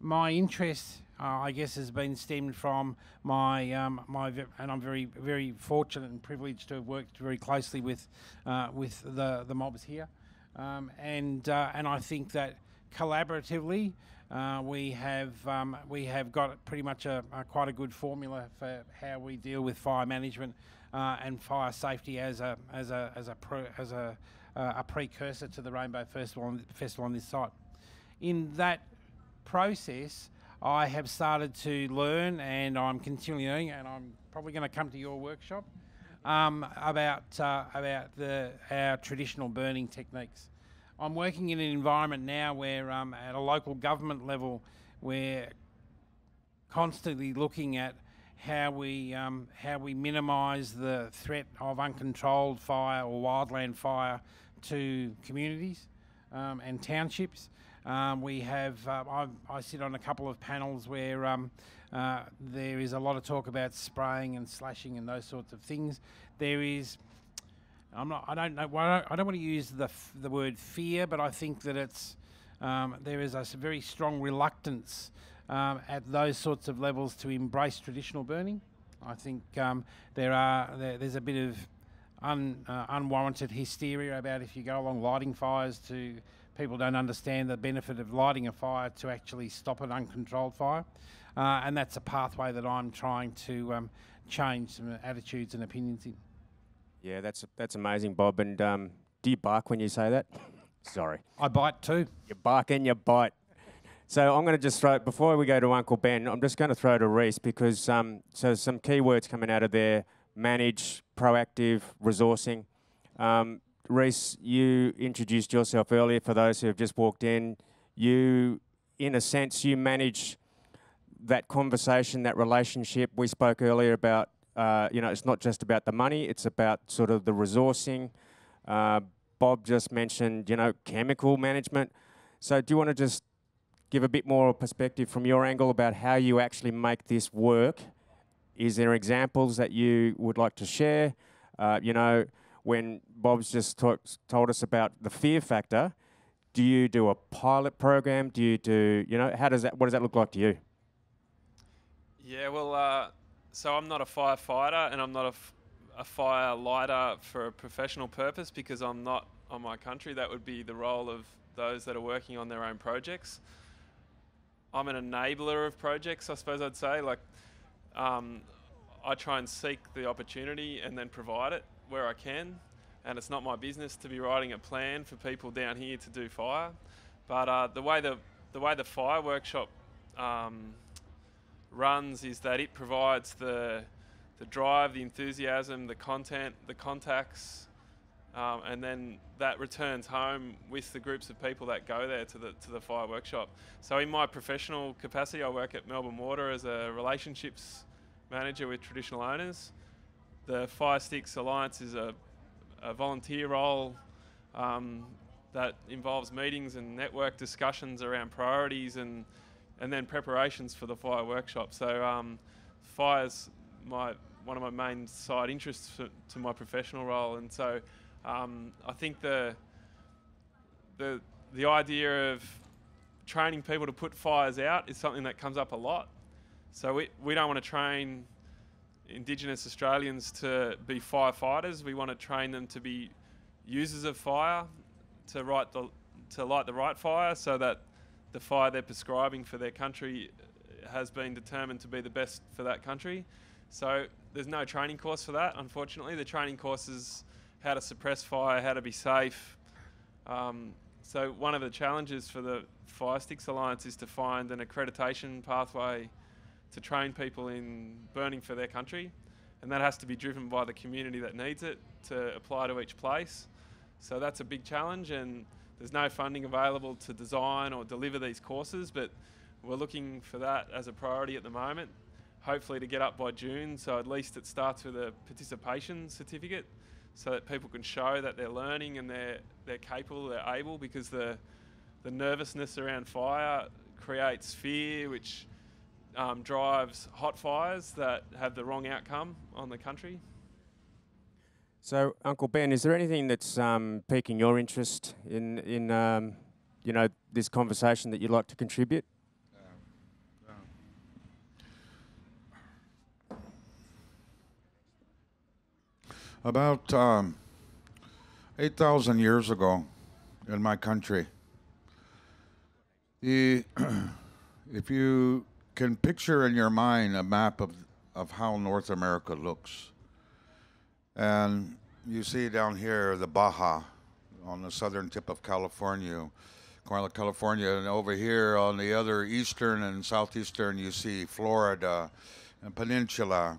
My interest, uh, I guess, has been stemmed from my um, my, and I'm very very fortunate and privileged to have worked very closely with uh, with the the mobs here, um, and uh, and I think that collaboratively. Uh, we have um, we have got pretty much a, a quite a good formula for how we deal with fire management uh, and fire safety as a as a as a pro, as a uh, a precursor to the Rainbow Festival on, Festival on this site. In that process, I have started to learn, and I'm continuing, and I'm probably going to come to your workshop um, about uh, about the our traditional burning techniques. I'm working in an environment now where, um, at a local government level, we're constantly looking at how we um, how we minimise the threat of uncontrolled fire or wildland fire to communities um, and townships. Um, we have uh, I, I sit on a couple of panels where um, uh, there is a lot of talk about spraying and slashing and those sorts of things. There is I'm not. I don't know. I don't, I don't want to use the f- the word fear, but I think that it's um, there is a very strong reluctance um, at those sorts of levels to embrace traditional burning. I think um, there are there, there's a bit of un, uh, unwarranted hysteria about if you go along lighting fires to people don't understand the benefit of lighting a fire to actually stop an uncontrolled fire, uh, and that's a pathway that I'm trying to um, change some attitudes and opinions in. Yeah, that's that's amazing, Bob. And um, do you bark when you say that? Sorry, I bite too. you bark and you bite. So I'm going to just throw before we go to Uncle Ben. I'm just going to throw to Rhys because um, so some key words coming out of there: manage, proactive, resourcing. Um, Rhys, you introduced yourself earlier. For those who have just walked in, you, in a sense, you manage that conversation, that relationship. We spoke earlier about, uh, you know, it's not just about the money, it's about sort of the resourcing. Uh, Bob just mentioned, you know, chemical management. So, do you want to just give a bit more perspective from your angle about how you actually make this work? Is there examples that you would like to share? Uh, you know, when Bob's just told us about the fear factor, do you do a pilot program? Do you do, you know, how does that, what does that look like to you? Yeah, well, uh, so I'm not a firefighter and I'm not a fire lighter for a professional purpose because I'm not on my country. That would be the role of those that are working on their own projects. I'm an enabler of projects, I suppose I'd say. Like, um, I try and seek the opportunity and then provide it where I can. And it's not my business to be writing a plan for people down here to do fire. But uh, the way the the way the fire workshop um, runs is that it provides the the drive, the enthusiasm, the content, the contacts, um, and then that returns home with the groups of people that go there to the to the fire workshop. So in my professional capacity, I work at Melbourne Water as a relationships manager with traditional owners. The Firesticks Alliance is a, a volunteer role um, that involves meetings and network discussions around priorities and and then preparations for the fire workshop. So um, fire's my one of my main side interests for, to my professional role, and so um, I think the the the idea of training people to put fires out is something that comes up a lot. So we, we don't want to train Indigenous Australians to be firefighters. We want to train them to be users of fire, to, write the, to light the right fire so that the fire they're prescribing for their country has been determined to be the best for that country. So there's no training course for that, unfortunately. The training course is how to suppress fire, how to be safe. Um, so one of the challenges for the Firesticks Alliance is to find an accreditation pathway to train people in burning for their country, and that has to be driven by the community that needs it to apply to each place. So that's a big challenge, and there's no funding available to design or deliver these courses, but we're looking for that as a priority at the moment. Hopefully, to get up by June, so at least it starts with a participation certificate so that people can show that they're learning and they're, they're capable, they're able, because the, the nervousness around fire creates fear, which um, drives hot fires that have the wrong outcome on the country. So, Uncle Ben, is there anything that's um, piquing your interest in in um, you know this conversation that you'd like to contribute? About um, 8,000 years ago in my country, the, if you can picture in your mind a map of, of how North America looks, and you see down here the Baja on the southern tip of California, California, and over here on the other eastern and southeastern, you see Florida and Peninsula.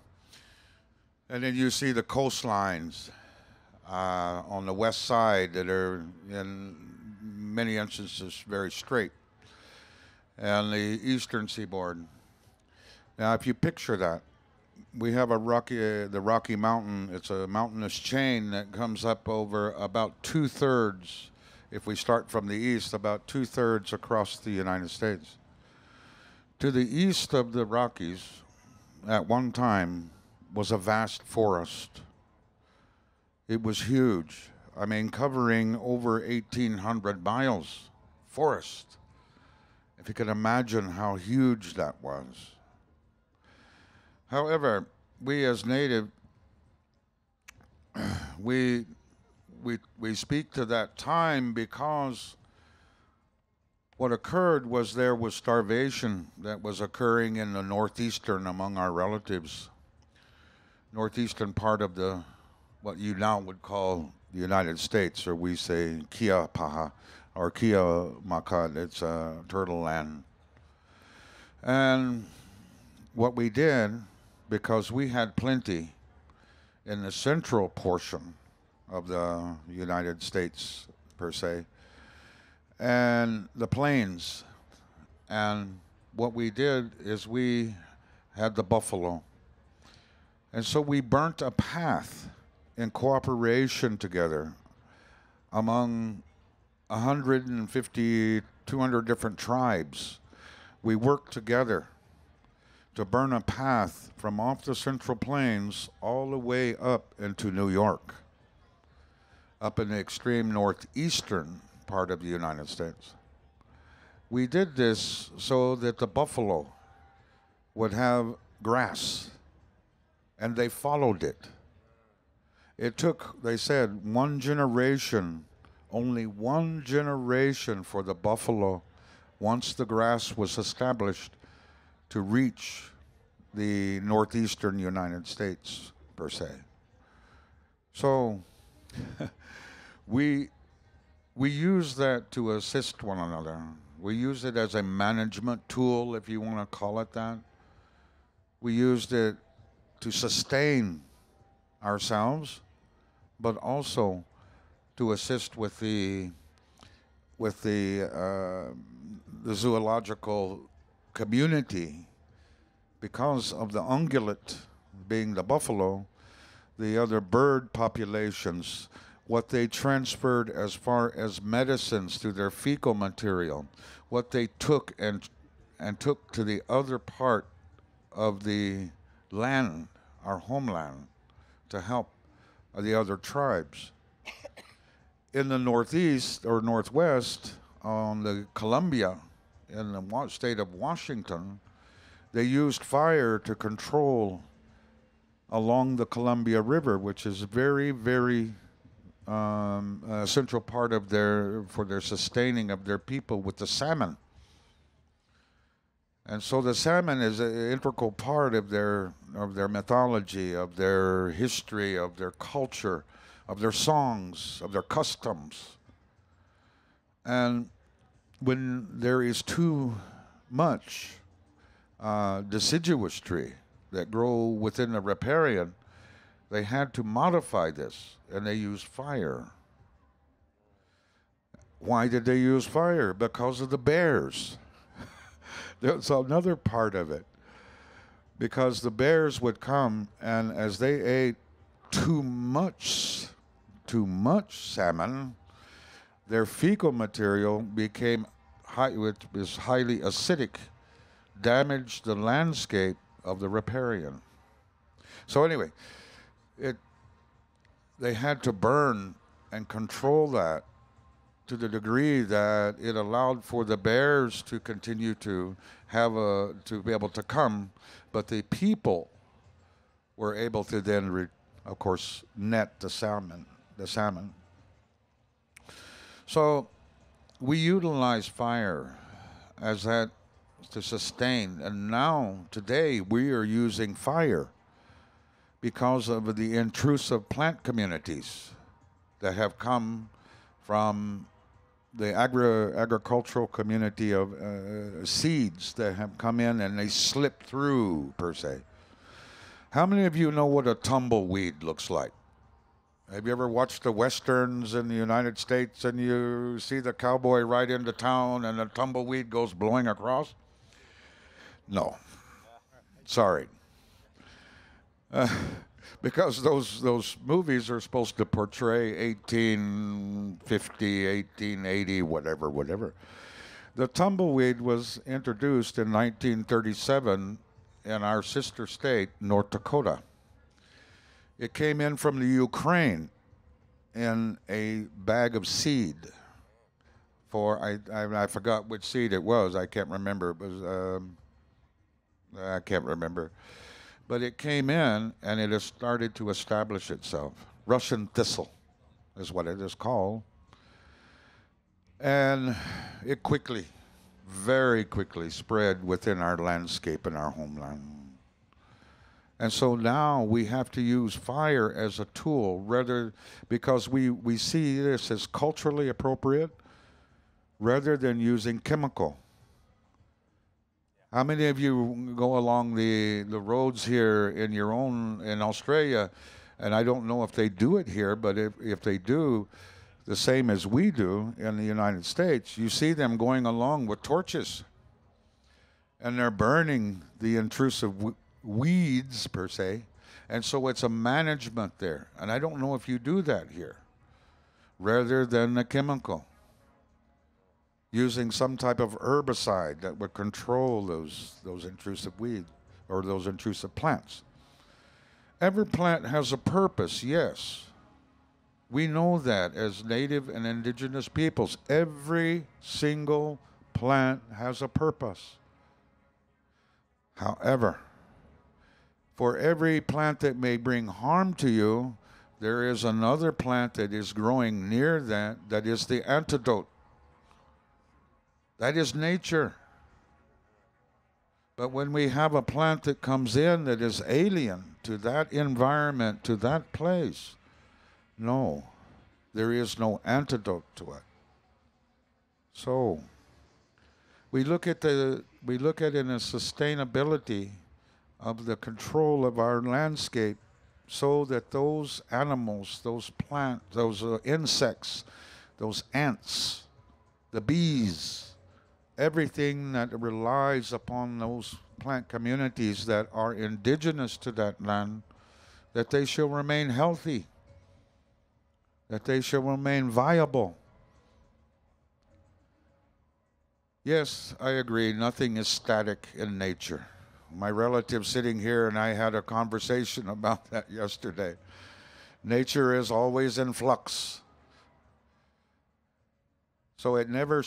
And then you see the coastlines uh, on the west side that are, in many instances, very straight, and the eastern seaboard. Now, if you picture that, we have a rocky, uh, the Rocky Mountain. It's a mountainous chain that comes up over about two thirds. If we start from the east, about two thirds across the United States. To the east of the Rockies, at one time, was a vast forest. It was huge. I mean, covering over 1,800 miles forest. If you can imagine how huge that was. However, we as native, we, we, we speak to that time because what occurred was there was starvation that was occurring in the northeastern among our relatives northeastern part of the what you now would call the United States, or we say Kia Paha or Kia. It's uh, Turtle Land. And what we did, because we had plenty in the central portion of the United States, per se, and the plains. And what we did is we had the buffalo and so we burnt a path in cooperation together among 150, 200 different tribes. We worked together to burn a path from off the Central Plains all the way up into New York, up in the extreme northeastern part of the United States. We did this so that the buffalo would have grass and they followed it. It took, they said, one generation, only one generation for the buffalo, once the grass was established, to reach the northeastern United States, per se. So, we, we use that to assist one another. We use it as a management tool, if you want to call it that. We used it to sustain ourselves, but also to assist with the with the uh, the zoological community because of the ungulate being the buffalo, the other bird populations, what they transferred as far as medicines through their fecal material, what they took and and took to the other part of the land, our homeland, to help the other tribes. In the northeast or northwest, on the Columbia, in the state of Washington, they used fire to control along the Columbia River, which is very, very um, central part of their for their sustaining of their people with the salmon. And so the salmon is an integral part of their of their mythology, of their history, of their culture, of their songs, of their customs. And when there is too much uh, deciduous tree that grow within the riparian, they had to modify this, and they used fire. Why did they use fire? Because of the bears. That's another part of it. Because the bears would come, and as they ate too much, too much salmon, their fecal material became high, which is highly acidic, damaged the landscape of the riparian. So anyway, it they had to burn and control that to the degree that it allowed for the bears to continue to have a to be able to come, but the people were able to then, re, of course, net the salmon, the salmon. So we utilize fire as that to sustain, and now today we are using fire because of the intrusive plant communities that have come from the agri- agricultural community of uh, seeds that have come in and they slip through, per se. How many of you know what a tumbleweed looks like? Have you ever watched the westerns in the United States and you see the cowboy ride into town and the tumbleweed goes blowing across? No. Sorry. Uh, because those those movies are supposed to portray 1850, 1880, whatever, whatever. The tumbleweed was introduced in 1937 in our sister state, North Dakota. It came in from the Ukraine in a bag of seed. For I, I, I forgot which seed it was. I can't remember. It was um, I can't remember but it came in and it has started to establish itself. Russian thistle is what it is called. And it quickly, very quickly spread within our landscape and our homeland. And so now we have to use fire as a tool rather because we, we see this as culturally appropriate rather than using chemical. How many of you go along the, the roads here in your own in Australia? And I don't know if they do it here, but if, if they do, the same as we do in the United States, you see them going along with torches. And they're burning the intrusive weeds, per se. And so it's a management there. And I don't know if you do that here, rather than a chemical using some type of herbicide that would control those, those intrusive weeds or those intrusive plants. Every plant has a purpose, yes. We know that as native and indigenous peoples. Every single plant has a purpose. However, for every plant that may bring harm to you, there is another plant that is growing near that that is the antidote. That is nature. But when we have a plant that comes in that is alien to that environment, to that place, no, there is no antidote to it. So we look at the we look at it in a sustainability of the control of our landscape so that those animals, those plants, those uh, insects, those ants, the bees, everything that relies upon those plant communities that are indigenous to that land, that they shall remain healthy, that they shall remain viable. Yes, I agree. Nothing is static in nature. My relative sitting here and I had a conversation about that yesterday. Nature is always in flux. So it never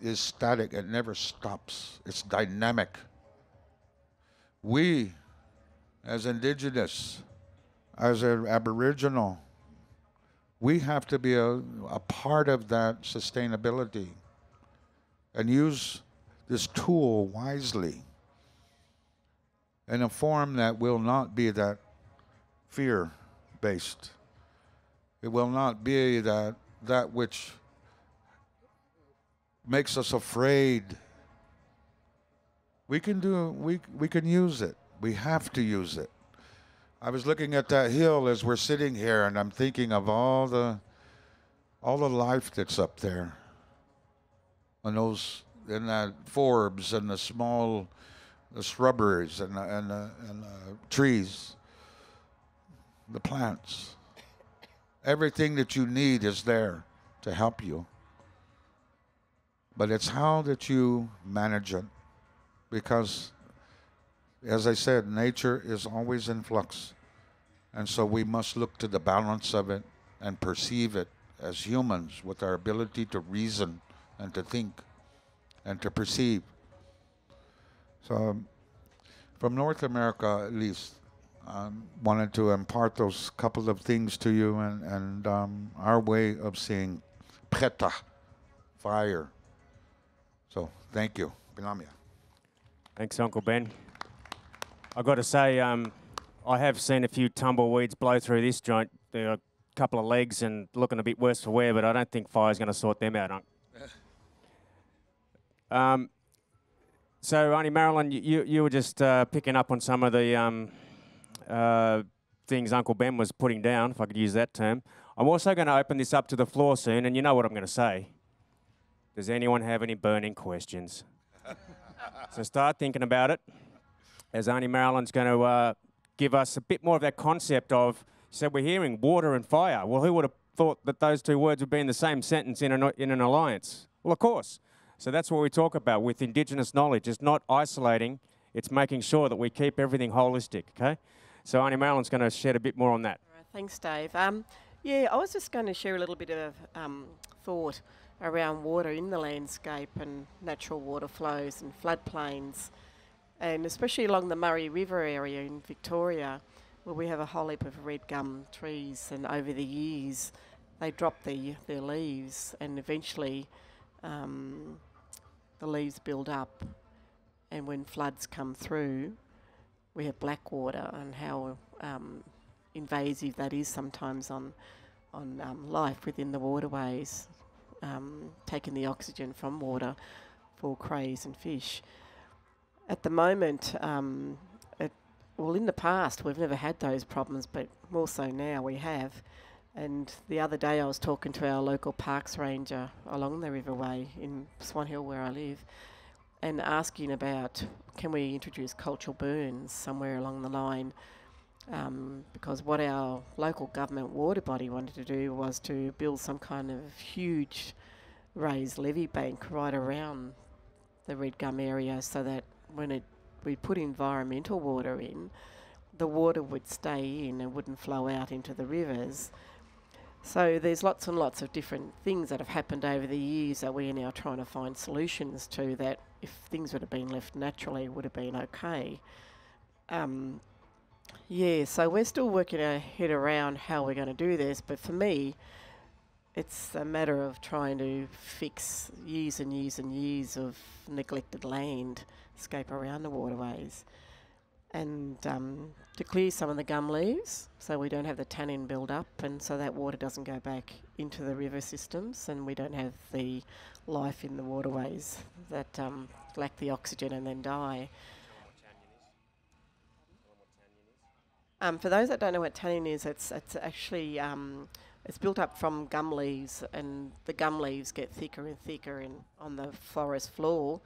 is static, it never stops. It's dynamic. We, as indigenous, as an aboriginal, we have to be a, a part of that sustainability and use this tool wisely in a form that will not be that fear based. It will not be that that which makes us afraid. We can do we we can use it. We have to use it. I was looking at that hill as we're sitting here and I'm thinking of all the all the life that's up there. And those in that forbs and the small the shrubberies and and and trees, the plants. Everything that you need is there to help you. But it's how that you manage it. Because, as I said, nature is always in flux. And so we must look to the balance of it and perceive it as humans with our ability to reason and to think and to perceive. So, um, from North America at least, I wanted to impart those couple of things to you and, and um, our way of seeing peta, fire. So, thank you. Pilamaya. Thanks, Uncle Ben. I've got to say, um, I have seen a few tumbleweeds blow through this joint. There are a couple of legs and looking a bit worse for wear, but I don't think fire's going to sort them out, Unc. Um, so, Aunty Marilyne, you, you, were just uh, picking up on some of the um, uh, things Uncle Ben was putting down, if I could use that term. I'm also going to open this up to the floor soon, and you know what I'm going to say. Does anyone have any burning questions? so start thinking about it. As Aunty Marilyne's going to uh, give us a bit more of that concept of, so we're hearing water and fire. Well, who would have thought that those two words would be in the same sentence in an, in an alliance? Well, of course. So that's what we talk about with Indigenous knowledge. It's not isolating, it's making sure that we keep everything holistic, okay? So Aunty Marilyne's going to shed a bit more on that. Right, thanks, Dave. Um, yeah, I was just going to share a little bit of um, thought around water in the landscape and natural water flows and floodplains, and especially along the Murray River area in Victoria, where we have a whole heap of red gum trees, and over the years they drop their, their leaves, and eventually um, the leaves build up, and when floods come through, we have black water, and how um, invasive that is sometimes on on um, life within the waterways, um, taking the oxygen from water for crays and fish. At the moment, um, it, well, in the past we've never had those problems, but more so now we have. And the other day I was talking to our local parks ranger along the riverway in Swan Hill where I live and asking about can we introduce cultural burns somewhere along the line um, because what our local government water body wanted to do was to build some kind of huge raised levee bank right around the red gum area so that when it we put environmental water in, the water would stay in and wouldn't flow out into the rivers. So there's lots and lots of different things that have happened over the years that we are now trying to find solutions to that if things would have been left naturally would have been okay. Um, yeah, so we're still working our head around how we're going to do this, but for me, it's a matter of trying to fix years and years and years of neglected land, landscape around the waterways and um, to clear some of the gum leaves so we don't have the tannin build up and so that water doesn't go back into the river systems and we don't have the life in the waterways that um, lack the oxygen and then die. Um, for those that don't know what tannin is, it's it's actually um, it's built up from gum leaves, and the gum leaves get thicker and thicker in on the forest floor,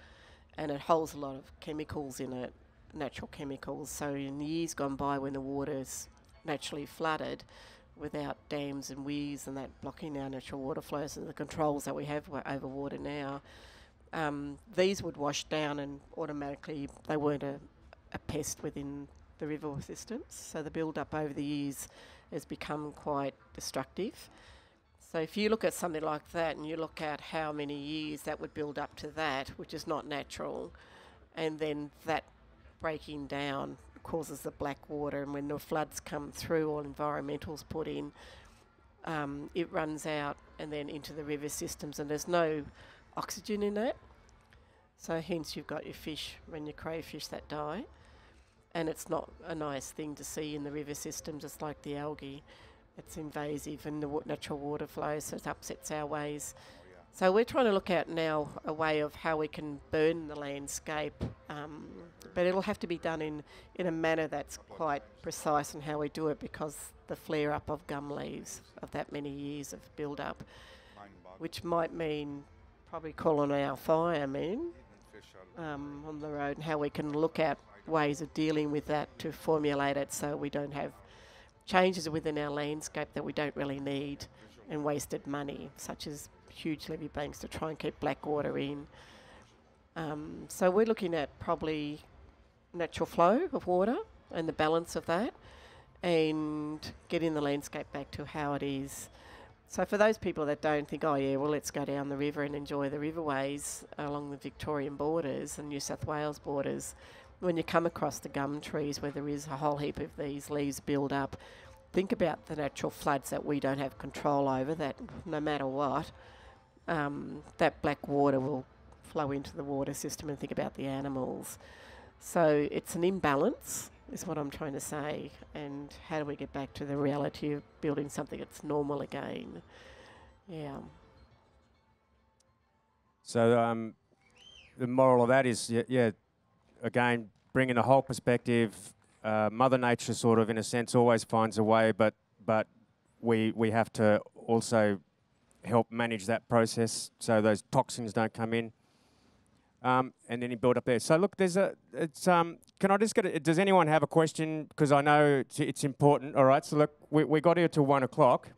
and it holds a lot of chemicals in it, natural chemicals. So in years gone by, when the water's naturally flooded, without dams and weirs and that blocking our natural water flows and the controls that we have over water now, um, these would wash down and automatically they weren't a, a pest within the river systems. So the build up over the years has become quite destructive. So if you look at something like that and you look at how many years that would build up to that, which is not natural, and then that breaking down causes the black water, and when the floods come through or environmentals put in, um, it runs out and then into the river systems, and there's no oxygen in that. So hence you've got your fish and your crayfish that die, and it's not a nice thing to see in the river systems. It's like the algae it's invasive in the natural water flow, so it upsets our ways. So we're trying to look at now a way of how we can burn the landscape, um, but it'll have to be done in, in a manner that's quite precise in how we do it because the flare up of gum leaves of that many years of build up, which might mean probably calling our firemen um, on the road and how we can look at ways of dealing with that to formulate it so we don't have changes within our landscape that we don't really need and wasted money, such as huge levee banks to try and keep black water in. Um, so we're looking at probably natural flow of water and the balance of that and getting the landscape back to how it is. So for those people that don't think, oh yeah, well let's go down the river and enjoy the riverways along the Victorian borders and New South Wales borders, when you come across the gum trees where there is a whole heap of these leaves build up, think about the natural floods that we don't have control over, that no matter what, um, that black water will flow into the water system and think about the animals. So it's an imbalance, is what I'm trying to say. And how do we get back to the reality of building something that's normal again? Yeah. So um, the moral of that is, yeah, yeah again, bringing the whole perspective. Uh, Mother Nature, sort of, in a sense, always finds a way, but but we we have to also help manage that process so those toxins don't come in. Um, and then you build up there. So look, there's a. It's um. Can I just get? A, does anyone have a question? Because I know it's, it's important. All right. So look, we we got here till one o'clock.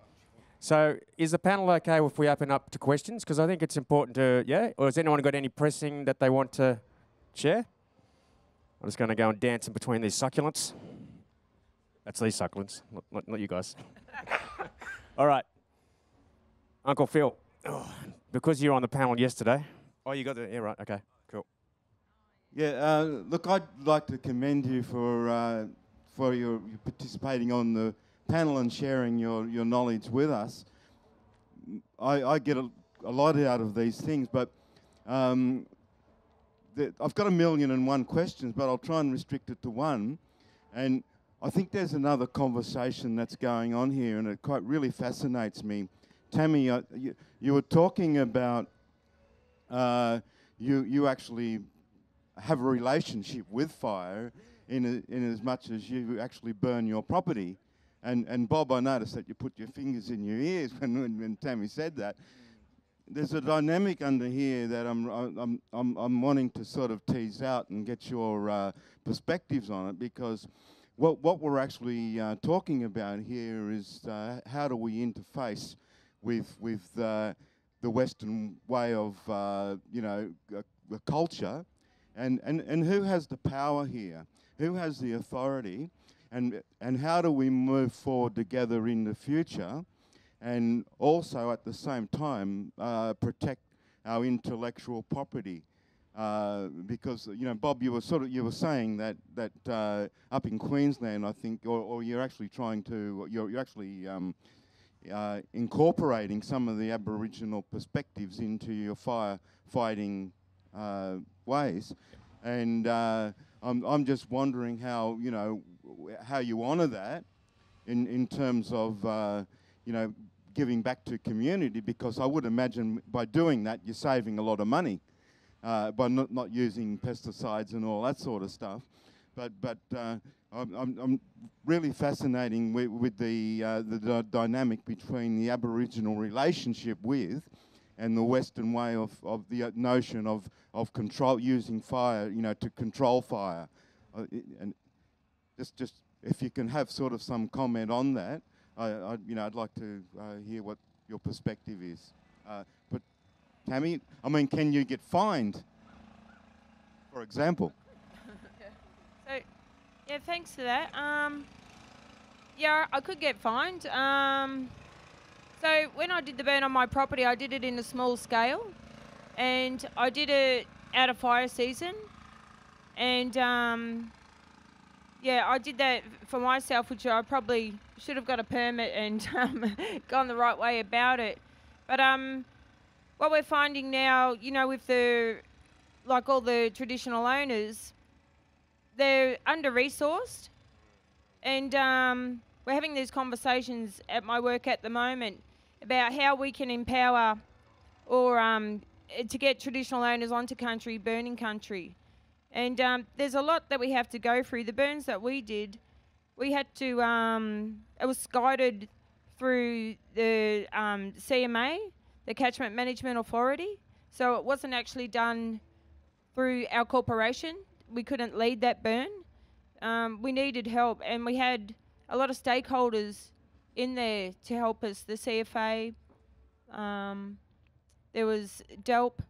So is the panel okay if we open up to questions? Because I think it's important to yeah. Or has anyone got any pressing that they want to share? I'm just going to go and dance in between these succulents. That's these succulents, not, not, not you guys. All right. Uncle Phil, oh, because you were on the panel yesterday. Oh, you got the. Yeah, right. Okay, cool. Yeah, uh, look, I'd like to commend you for uh, for your, your participating on the panel and sharing your, your knowledge with us. I, I get a, a lot out of these things, but um, the, I've got a million and one questions, but I'll try and restrict it to one. And I think there's another conversation that's going on here, and it quite really fascinates me. Tammy, uh, you, you, were talking about uh, you, you actually have a relationship with fire in, a, in as much as you actually burn your property. And, and Bob, I noticed that you put your fingers in your ears when, when, when Tammy said that there's a dynamic under here that I'm, I'm, I'm, I'm wanting to sort of tease out and get your uh, perspectives on it because what, what we're actually uh, talking about here is uh, how do we interface with, with uh, the Western way of, uh, you know, a culture and, and, and who has the power here? Who has the authority? And, and how do we move forward together in the future? and also at the same time uh, protect our intellectual property. Uh, because you know, Bob, you were sort of you were saying that that uh, up in Queensland, I think, or, or, you're actually trying to you're, you're actually um, uh, incorporating some of the Aboriginal perspectives into your firefighting uh, ways, and uh, I'm I'm just wondering how you know how you honour that in in terms of you know giving back to community because I would imagine by doing that you're saving a lot of money uh, by not, not using pesticides and all that sort of stuff. But but uh, I'm, I'm, really fascinating with, with the uh, the dynamic between the Aboriginal relationship with and the Western way of, of the notion of, of control using fire, you know, to control fire. Uh, and just just if you can have sort of some comment on that. I, I, you know, I'd like to uh, hear what your perspective is. Uh, but Tammy? I mean, can you get fined? For example. Yeah, thanks for that. Um, yeah, I could get fined. Um, so when I did the burn on my property, I did it in a small scale, and I did it out of fire season, and um, yeah, I did that for myself, which I probably should have got a permit and um, gone the right way about it. But um, what we're finding now, you know, with the like all the traditional owners, they're under resourced, and um, we're having these conversations at my work at the moment about how we can empower or um, to get traditional owners onto country, burning country. And um, there's a lot that we have to go through. The burns that we did, we had to, um, it was guided through the um, CMA, the Catchment Management Authority. So it wasn't actually done through our corporation. We couldn't lead that burn. Um, we needed help, and we had a lot of stakeholders in there to help us. The CFA, um, there was DELP,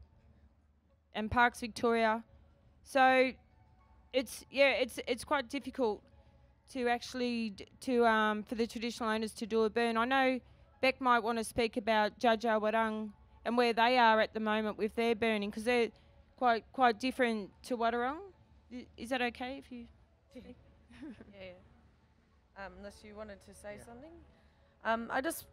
and Parks Victoria. So it's yeah, it's it's quite difficult to actually to um, for the traditional owners to do a burn. I know Beck might want to speak about Dja Dja Wurrung and where they are at the moment with their burning because they're quite quite different to Wadawurrung. I- Is that okay if you? speak? yeah. Um, unless you wanted to say something. Um, I just,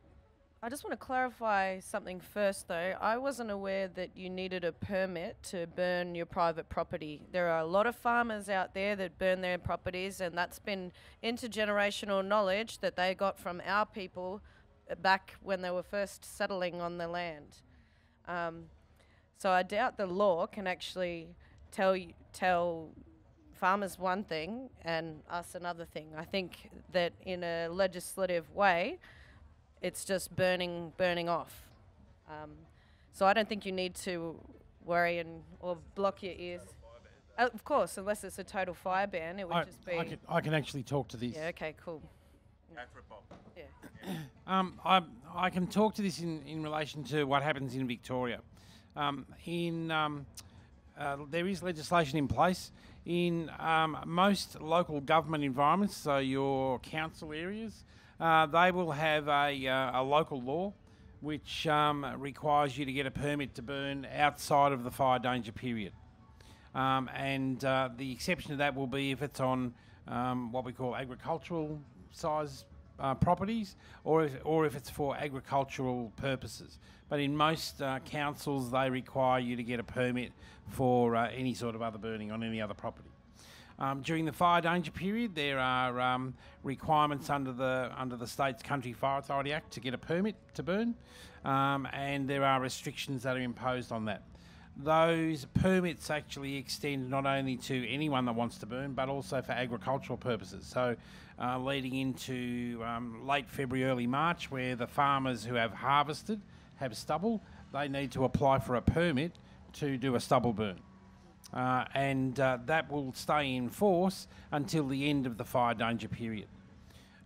I just want to clarify something first, though. I wasn't aware that you needed a permit to burn your private property. There are a lot of farmers out there that burn their properties, and that's been intergenerational knowledge that they got from our people uh, back when they were first settling on the land. Um, so I doubt the law can actually tell you, tell farmers one thing and us another thing. I think that in a legislative way, it's just burning burning off. Um, so I don't think you need to worry and or block your ears. Uh, of course, unless it's a total fire ban, it would I, just be. I, can, I can actually talk to this. yeah. Okay. Cool. Yeah. Um, I, I can talk to this in, in relation to what happens in Victoria. Um, in um, uh, there is legislation in place in um, most local government environments, so your council areas, uh, they will have a, uh, a local law which um, requires you to get a permit to burn outside of the fire danger period. Um, and uh, the exception to that will be if it's on um, what we call agricultural size uh, properties or if, or if it's for agricultural purposes. But in most uh, councils, they require you to get a permit for uh, any sort of other burning on any other property. Um, during the fire danger period, there are um, requirements under the under the state's Country Fire Authority Act to get a permit to burn, um, and there are restrictions that are imposed on that. Those permits actually extend not only to anyone that wants to burn, but also for agricultural purposes. So, uh, leading into um, late February, early March, where the farmers who have harvested have stubble, they need to apply for a permit to do a stubble burn uh, and uh, that will stay in force until the end of the fire danger period.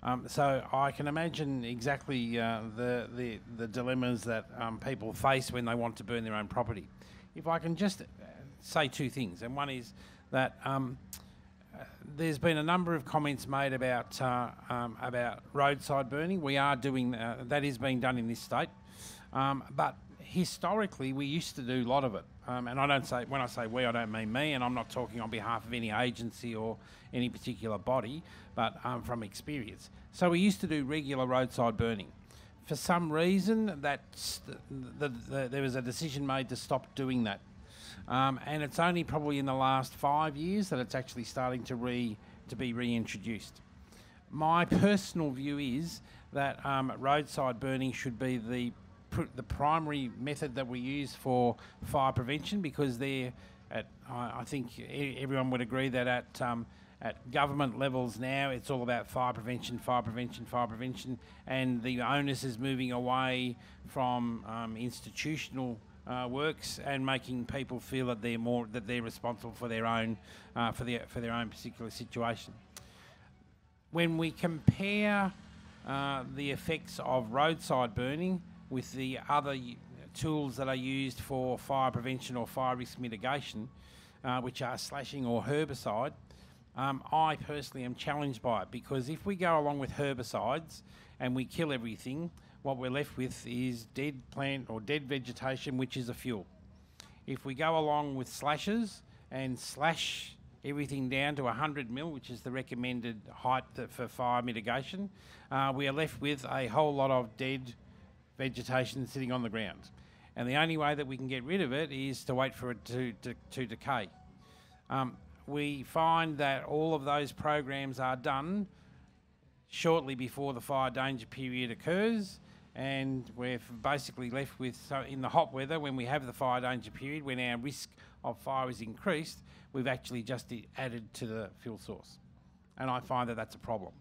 Um, so I can imagine exactly uh, the, the the dilemmas that um, people face when they want to burn their own property. If I can just uh, say two things, and one is that um, there's been a number of comments made about uh, um, about roadside burning. We are doing uh, that is being done in this state, um, but historically we used to do a lot of it. Um, and I don't say when I say we, I don't mean me, and I'm not talking on behalf of any agency or any particular body, but um, from experience. So we used to do regular roadside burning. For some reason, that's the, the, the, there was a decision made to stop doing that, um, and it's only probably in the last five years that it's actually starting to re to be reintroduced. My personal view is that um, roadside burning should be the pr- the primary method that we use for fire prevention because they're at I, I think everyone would agree that at um, at government levels now it's all about fire prevention, fire prevention, fire prevention, and the onus is moving away from um, institutional. Uh, works and making people feel that they're more that they're responsible for their own uh, for their for their own particular situation. When we compare uh, the effects of roadside burning with the other tools that are used for fire prevention or fire risk mitigation, uh, which are slashing or herbicide, um, I personally am challenged by it because if we go along with herbicides and we kill everything, what we're left with is dead plant or dead vegetation, which is a fuel. If we go along with slashes and slash everything down to 100 mil, which is the recommended height for fire mitigation, uh, we are left with a whole lot of dead vegetation sitting on the ground. And the only way that we can get rid of it is to wait for it to, to, to decay. Um, we find that all of those programs are done shortly before the fire danger period occurs and we're basically left with so in the hot weather when we have the fire danger period when our risk of fire is increased we've actually just added to the fuel source and i find that that's a problem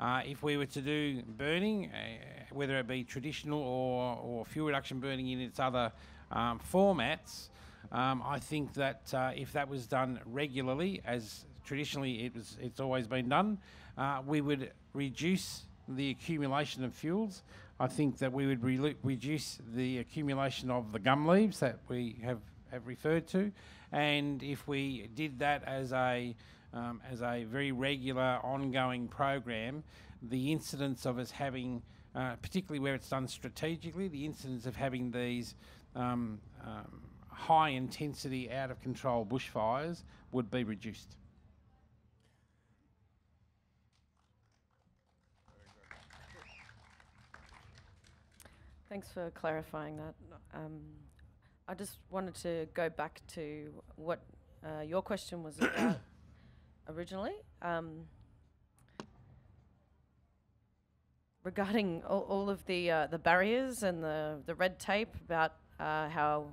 uh, if we were to do burning uh, whether it be traditional or, or fuel reduction burning in its other um, formats um, I think that uh, if that was done regularly, as traditionally it was, it's always been done, uh, we would reduce the accumulation of fuels. I think that we would re- reduce the accumulation of the gum leaves that we have, have referred to, and if we did that as a um, as a very regular, ongoing program, the incidence of us having, uh, particularly where it's done strategically, the incidence of having these um, um, high intensity, out of control bushfires would be reduced. Thanks for clarifying that. Um, I just wanted to go back to what uh, your question was about originally. Um, regarding all, all of the uh, the barriers and the, the red tape about uh, how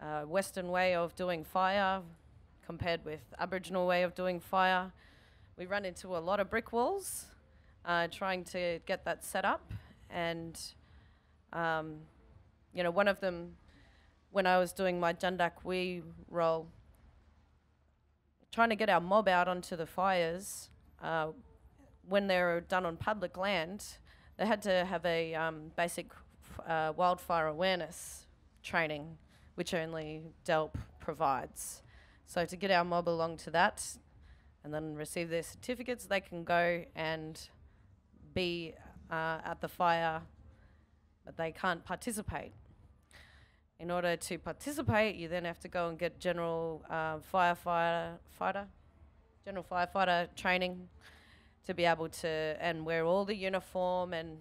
uh, Western way of doing fire compared with Aboriginal way of doing fire, we run into a lot of brick walls uh, trying to get that set up and um, you know, one of them, when I was doing my Djandak Wi role, trying to get our mob out onto the fires, uh, when they were done on public land, they had to have a um, basic uh, wildfire awareness training, which only DELP provides. So to get our mob along to that, and then receive their certificates, they can go and be uh, at the fire but they can't participate. In order to participate, you then have to go and get general uh, firefighter, fighter, general firefighter training to be able to and wear all the uniform and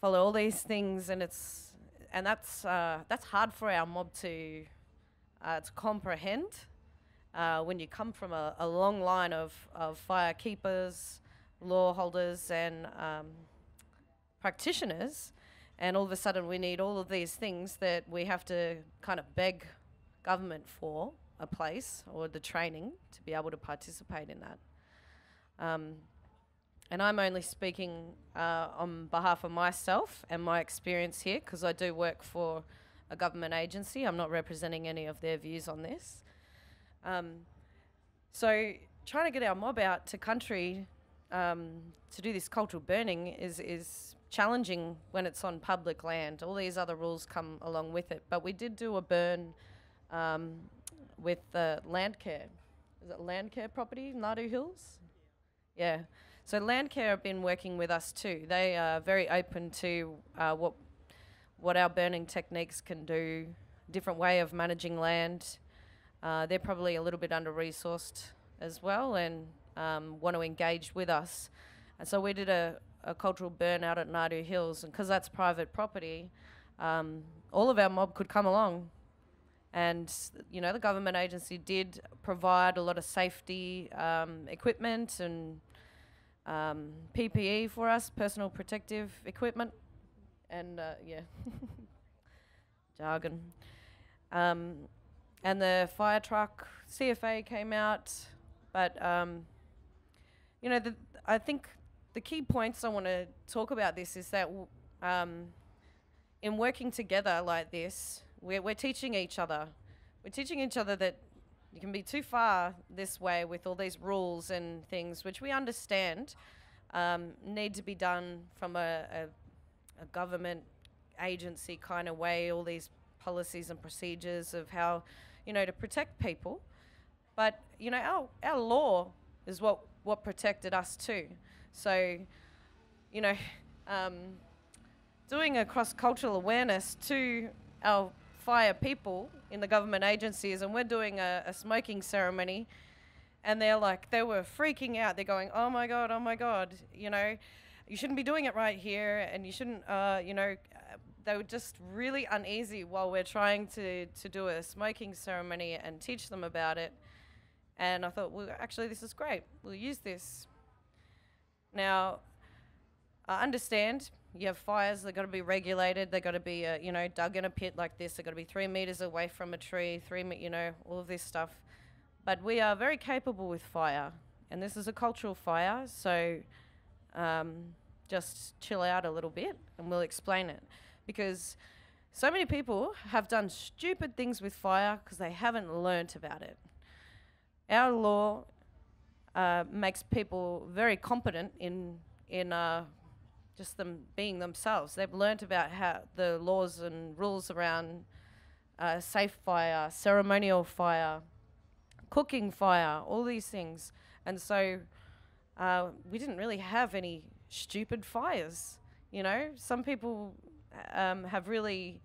follow all these things, and it's and that's uh, that's hard for our mob to uh, to comprehend uh, when you come from a, a long line of, of fire keepers, law holders, and um, practitioners and all of a sudden we need all of these things that we have to kind of beg government for a place or the training to be able to participate in that. Um, and I'm only speaking uh, on behalf of myself and my experience here because I do work for a government agency. I'm not representing any of their views on this. Um, so trying to get our mob out to country um, to do this cultural burning is is challenging when it's on public land. All these other rules come along with it. But we did do a burn um, with the Landcare. Is it Landcare property, Nadu Hills? Yeah. So Landcare have been working with us too. They are very open to uh, what what our burning techniques can do, different way of managing land. Uh, they're probably a little bit under resourced as well and um, want to engage with us. And so we did a, a cultural burnout at Nadu Hills, and because that's private property, um, all of our mob could come along. And you know, the government agency did provide a lot of safety um, equipment and um, PPE for us, personal protective equipment, and uh, yeah, jargon. Um, and the fire truck, CFA came out, but um, you know, the, I think the key points I want to talk about this is that um, in working together like this, we're, we're teaching each other. We're teaching each other that you can be too far this way with all these rules and things, which we understand um, need to be done from a, a, a government agency kind of way, all these policies and procedures of how, you know, to protect people. But, you know, our, our law is what, what protected us too. So, you know, um, doing a cross cultural awareness to our fire people in the government agencies, and we're doing a, a smoking ceremony, and they're like, they were freaking out. They're going, oh my God, oh my God, you know, you shouldn't be doing it right here, and you shouldn't, uh, you know, they were just really uneasy while we're trying to, to do a smoking ceremony and teach them about it. And I thought, well, actually, this is great. We'll use this. Now, I understand you have fires, they've got to be regulated, they've got to be, uh, you know, dug in a pit like this, they've got to be three meters away from a tree, three, me- you know, all of this stuff. But we are very capable with fire, and this is a cultural fire, so um, just chill out a little bit and we'll explain it. Because so many people have done stupid things with fire because they haven't learnt about it. Our law uh, makes people very competent in in uh, just them being themselves. They've learnt about how the laws and rules around uh, safe fire, ceremonial fire, cooking fire, all these things. And so uh, we didn't really have any stupid fires. You know, some people um, have really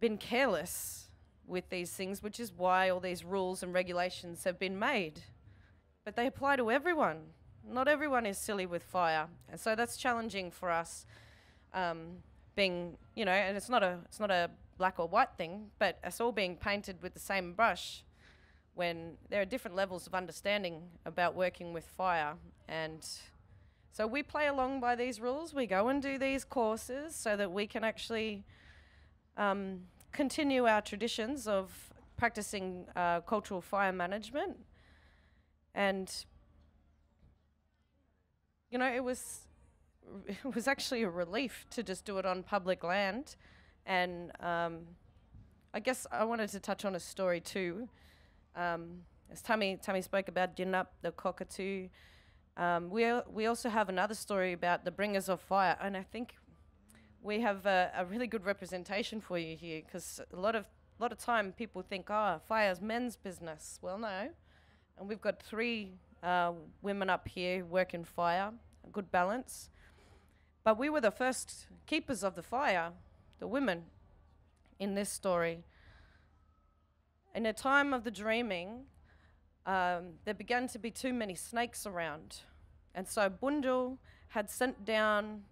been careless with these things, which is why all these rules and regulations have been made. But they apply to everyone. Not everyone is silly with fire, and so that's challenging for us. Um, being, you know, and it's not a it's not a black or white thing, but us all being painted with the same brush when there are different levels of understanding about working with fire. And so we play along by these rules. We go and do these courses so that we can actually um, continue our traditions of practicing uh, cultural fire management. And, you know, it was, it was actually a relief to just do it on public land. And um, I guess I wanted to touch on a story too. Um, as Tammy, Tammy spoke about Jinnup, the cockatoo, um, we, we also have another story about the bringers of fire, and I think we have a, a really good representation for you here because a lot of a lot of time people think, oh, fire's men's business. Well, no, and we've got three uh, women up here working fire, a good balance. But we were the first keepers of the fire, the women, in this story. In a time of the dreaming, um, there began to be too many snakes around. And so Bunjil had sent down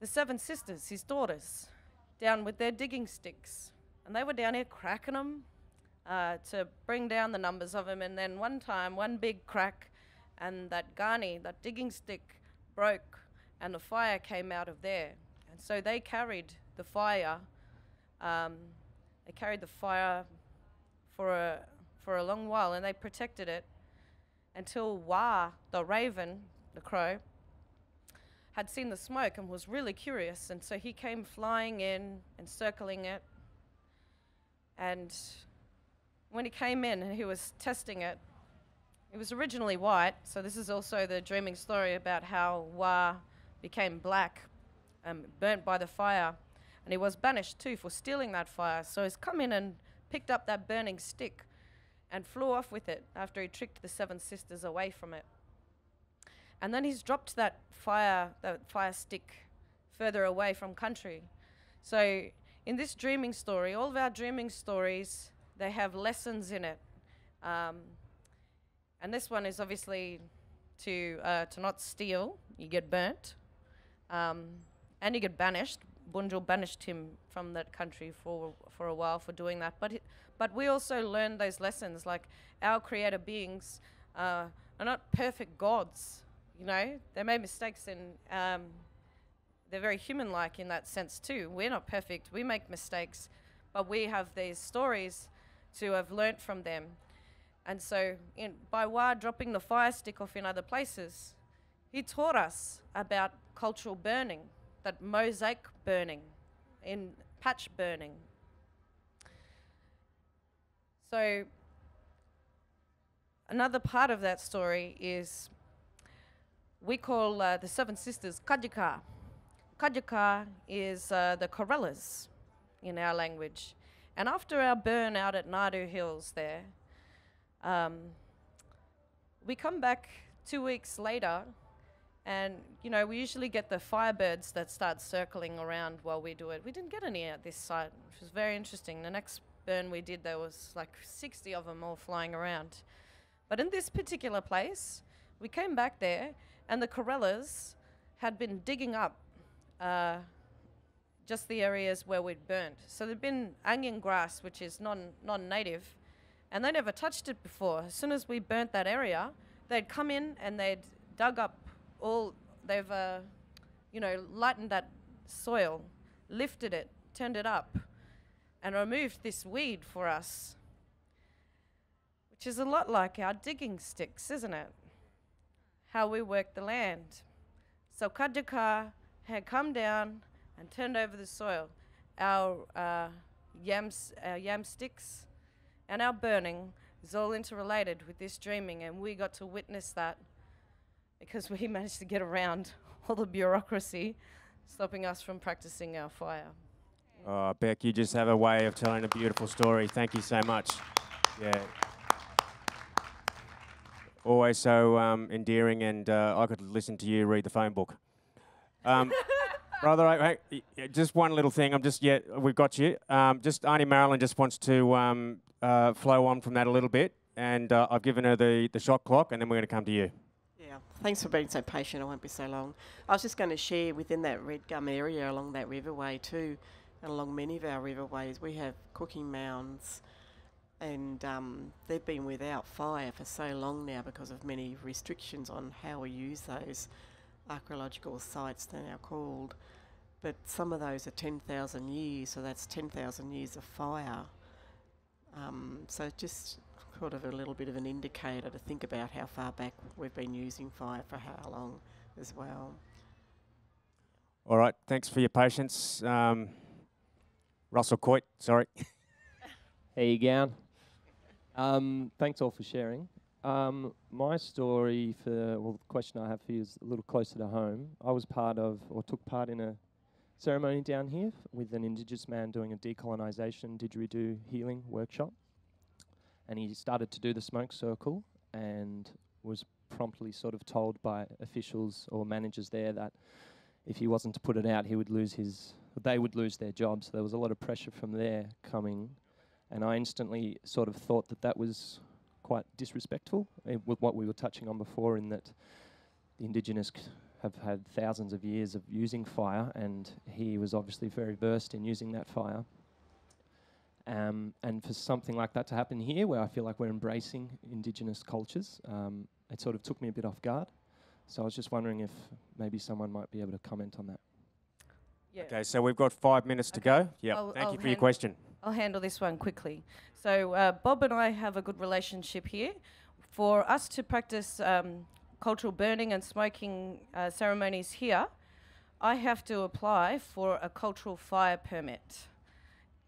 the seven sisters, his daughters, down with their digging sticks. And they were down here cracking them uh, to bring down the numbers of them. And then one time, one big crack, and that gani, that digging stick, broke, and the fire came out of there. And so they carried the fire. Um, they carried the fire for a for a long while, and they protected it until Wah, the raven, the crow, had seen the smoke and was really curious, and so he came flying in and circling it. And when he came in and he was testing it, it was originally white, so this is also the dreaming story about how Wah became black, um, burnt by the fire, and he was banished too for stealing that fire. So he's come in and picked up that burning stick and flew off with it after he tricked the seven sisters away from it. And then he's dropped that fire, that fire stick further away from country. So in this dreaming story, all of our dreaming stories, they have lessons in it. Um, and this one is obviously to uh, to not steal. You get burnt, um, and you get banished. Bunjil banished him from that country for for a while for doing that. But but we also learn those lessons. Like our creator beings uh, are not perfect gods. You know, they made mistakes and um, they're very human-like in that sense too. We're not perfect. We make mistakes, but we have these stories to have learnt from them. And so, in, by Wah dropping the fire stick off in other places, he taught us about cultural burning, that mosaic burning, in patch burning. So, another part of that story is we call uh, the seven sisters Kajika. Kajaka is uh, the corellas in our language. And after our burn out at Nadu Hills there, um, we come back two weeks later and, you know, we usually get the firebirds that start circling around while we do it. We didn't get any at this site, which was very interesting. The next burn we did, there was like 60 of them all flying around. But in this particular place, we came back there and the corellas had been digging up uh, just the areas where we'd burnt. So there'd been onion grass, which is non, non-native, and they never touched it before. As soon as we burnt that area, they'd come in and they'd dug up all, they've, uh, you know, lightened that soil, lifted it, turned it up, and removed this weed for us, which is a lot like our digging sticks, isn't it? How we work the land. So Kajaka had come down and turned over the soil. Our uh, yams, our yam sticks, and our burning is all interrelated with this dreaming, and we got to witness that because we managed to get around all the bureaucracy stopping us from practicing our fire. Oh, Beck, you just have a way of telling a beautiful story. Thank you so much. Yeah. Always so um, endearing, and uh, I could listen to you read the phone book. Um, brother, I, I- just one little thing. I'm just, yeah, we've got you. Um, just Aunty Marilyne just wants to um, uh, flow on from that a little bit, and uh, I've given her the, the shot clock, and then we're going to come to you. Yeah, thanks for being so patient. I won't be so long. I was just going to share within that red gum area along that riverway too, and along many of our riverways, we have cooking mounds, and um, they've been without fire for so long now because of many restrictions on how we use those archaeological sites. They're now called, but some of those are ten thousand years, so that's ten thousand years of fire. Um, so just sort of a little bit of an indicator to think about how far back we've been using fire for how long as well. All right, thanks for your patience. Um, Russell Coit, sorry. How you going? Um, thanks all for sharing. Um, my story for well, the question I have for you is a little closer to home. I was part of or took part in a ceremony down here with an Indigenous man doing a decolonisation didgeridoo healing workshop, and he started to do the smoke circle and was promptly sort of told by officials or managers there that if he wasn't to put it out, he would lose his, they would lose their job. So there was a lot of pressure from there coming and I instantly sort of thought that that was quite disrespectful eh, with what we were touching on before, in that the Indigenous c- have had thousands of years of using fire, and he was obviously very versed in using that fire. Um, and for something like that to happen here, where I feel like we're embracing Indigenous cultures, um, it sort of took me a bit off guard. So I was just wondering if maybe someone might be able to comment on that. Yeah. Okay, so we've got five minutes to Okay. go. Yeah, thank I'll you for your question. I'll handle this one quickly. So, uh, Bob and I have a good relationship here. For us to practice um, cultural burning and smoking uh, ceremonies here, I have to apply for a cultural fire permit.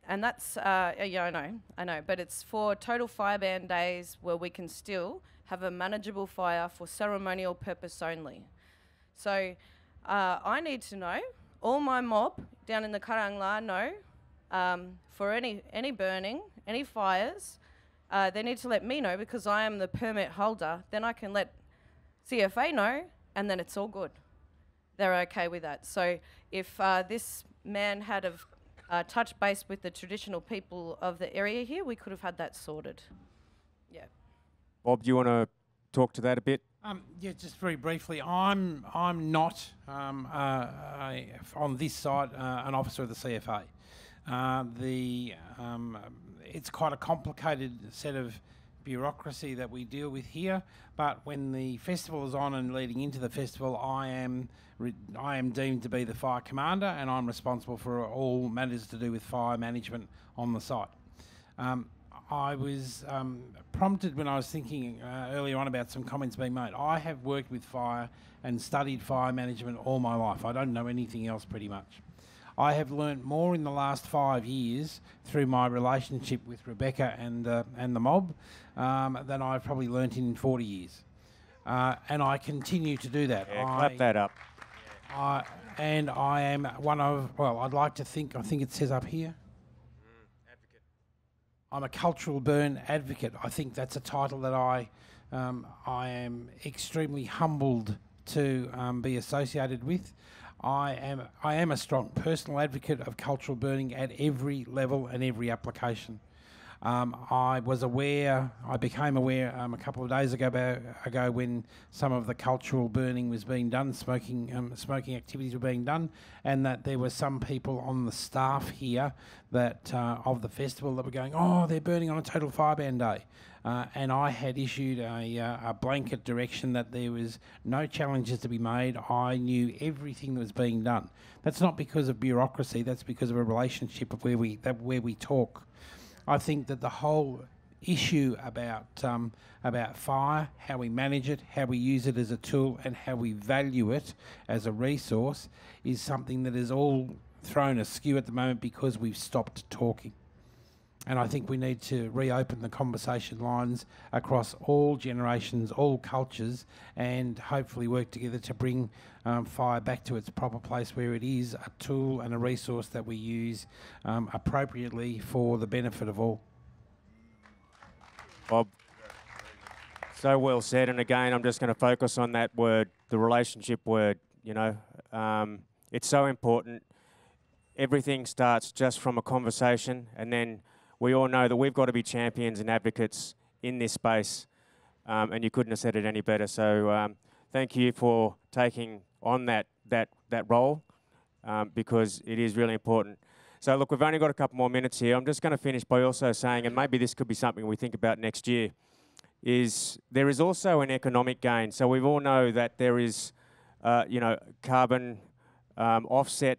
And that's, uh, yeah, I know, I know, but it's for total fire ban days where we can still have a manageable fire for ceremonial purpose only. So uh, I need to know, all my mob down in the Karangla know, um, for any, any burning, any fires, uh, they need to let me know because I am the permit holder. Then I can let CFA know, and then it's all good. They're okay with that. So if uh, this man had have uh, touched base with the traditional people of the area here, we could have had that sorted. Yeah. Bob, do you want to talk to that a bit? Um, yeah, just very briefly, I'm I'm not um, uh, a, on this side uh, an officer of the CFA. Uh, the um, it's quite a complicated set of bureaucracy that we deal with here. But when the festival is on and leading into the festival, I am re- I am deemed to be the fire commander, and I'm responsible for all matters to do with fire management on the site. Um, I was um, prompted when I was thinking uh, earlier on about some comments being made. I have worked with fire and studied fire management all my life. I don't know anything else pretty much. I have learnt more in the last five years through my relationship with Rebecca and uh, and the mob um, than I've probably learnt in 40 years. Uh, and I continue to do that. Yeah, I, clap that up. I, and I am one of, well, I'd like to think, I think it says up here. Advocate. I'm a cultural burn advocate. I think that's a title that I, um, I am extremely humbled to um, be associated with. I am, I am a strong personal advocate of cultural burning at every level and every application. Um, I was aware, I became aware um, a couple of days ago, about, ago when some of the cultural burning was being done, smoking, um, smoking activities were being done, and that there were some people on the staff here that uh, of the festival that were going, oh, they're burning on a total fireban day. Uh, and I had issued a, uh, a blanket direction that there was no challenges to be made. I knew everything that was being done. That's not because of bureaucracy. That's because of a relationship of where we that where we talk. I think that the whole issue about um, about fire, how we manage it, how we use it as a tool, and how we value it as a resource is something that is all thrown askew at the moment because we've stopped talking. And I think we need to reopen the conversation lines across all generations, all cultures, and hopefully work together to bring um, fire back to its proper place where it is a tool and a resource that we use um, appropriately for the benefit of all. Bob. So well said. And again, I'm just going to focus on that word, the relationship word. You know, um, it's so important. Everything starts just from a conversation, and then we all know that we've got to be champions and advocates in this space. Um, and you couldn't have said it any better. So um, thank you for taking on that that that role um, because it is really important. So look, we've only got a couple more minutes here. I'm just going to finish by also saying, and maybe this could be something we think about next year, is there is also an economic gain. So we all know that there is, uh, you know, carbon um, offset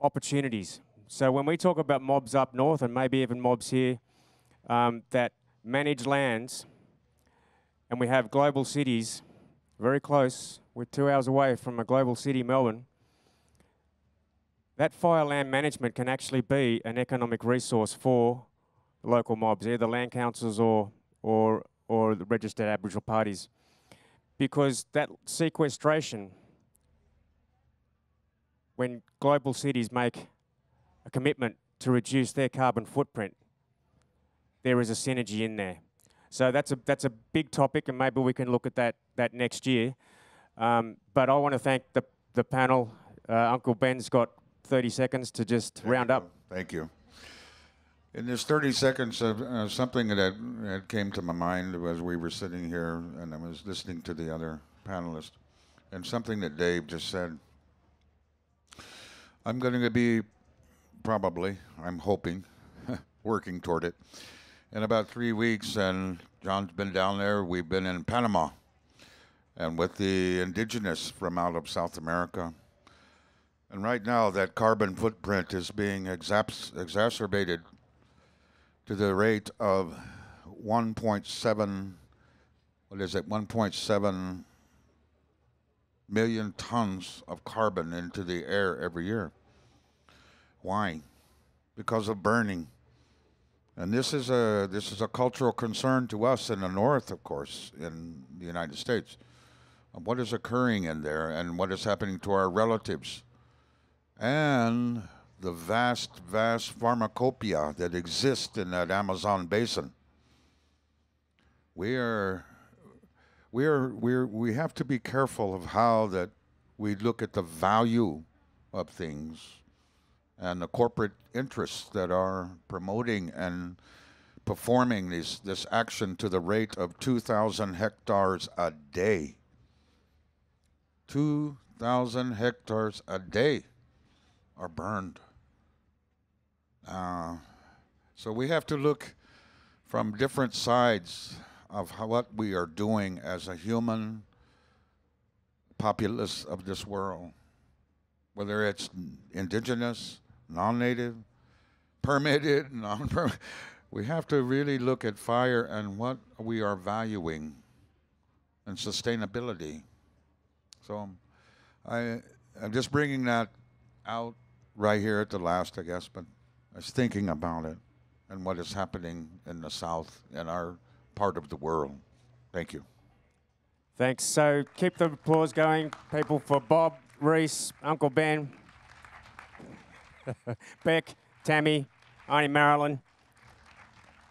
opportunities. So when we talk about mobs up north and maybe even mobs here um, that manage lands, and we have global cities very close, we're two hours away from a global city, Melbourne that fire land management can actually be an economic resource for local mobs, either land councils or, or, or the registered Aboriginal parties. Because that sequestration, when global cities make a commitment to reduce their carbon footprint, there is a synergy in there. So that's a, that's a big topic, and maybe we can look at that, that next year. Um, but I want to thank the, the panel. Uh, Uncle Ben's got 30 seconds to just Thank round you. up. Thank you. In this 30 seconds, of, uh, something that, that came to my mind as we were sitting here and I was listening to the other panelists, and something that Dave just said. I'm going to be probably, I'm hoping, working toward it. In about three weeks, and John's been down there, we've been in Panama and with the indigenous from out of South America. And right now, that carbon footprint is being exacerbated to the rate of 1.7, what is it, 1.7 million tons of carbon into the air every year. Why? Because of burning. And this is a this is a cultural concern to us in the north, of course, in the United States. What is occurring in there, and what is happening to our relatives? and the vast, vast pharmacopoeia that exists in that Amazon basin. We are, we are, we are, we have to be careful of how that we look at the value of things and the corporate interests that are promoting and performing this, this action to the rate of 2,000 hectares a day. 2,000 hectares a day are burned. Uh, so we have to look from different sides of how, what we are doing as a human populace of this world, whether it's indigenous, non-native, permitted, non-permitted. We have to really look at fire and what we are valuing and sustainability. So I, I'm just bringing that out right here at the last, I guess, but I was thinking about it and what is happening in the South in our part of the world. Thank you. Thanks. So keep the applause going, people, for Bob Rhys, Uncle Ben, Beck, Tammy, Aunty Marilyne.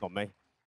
Not me.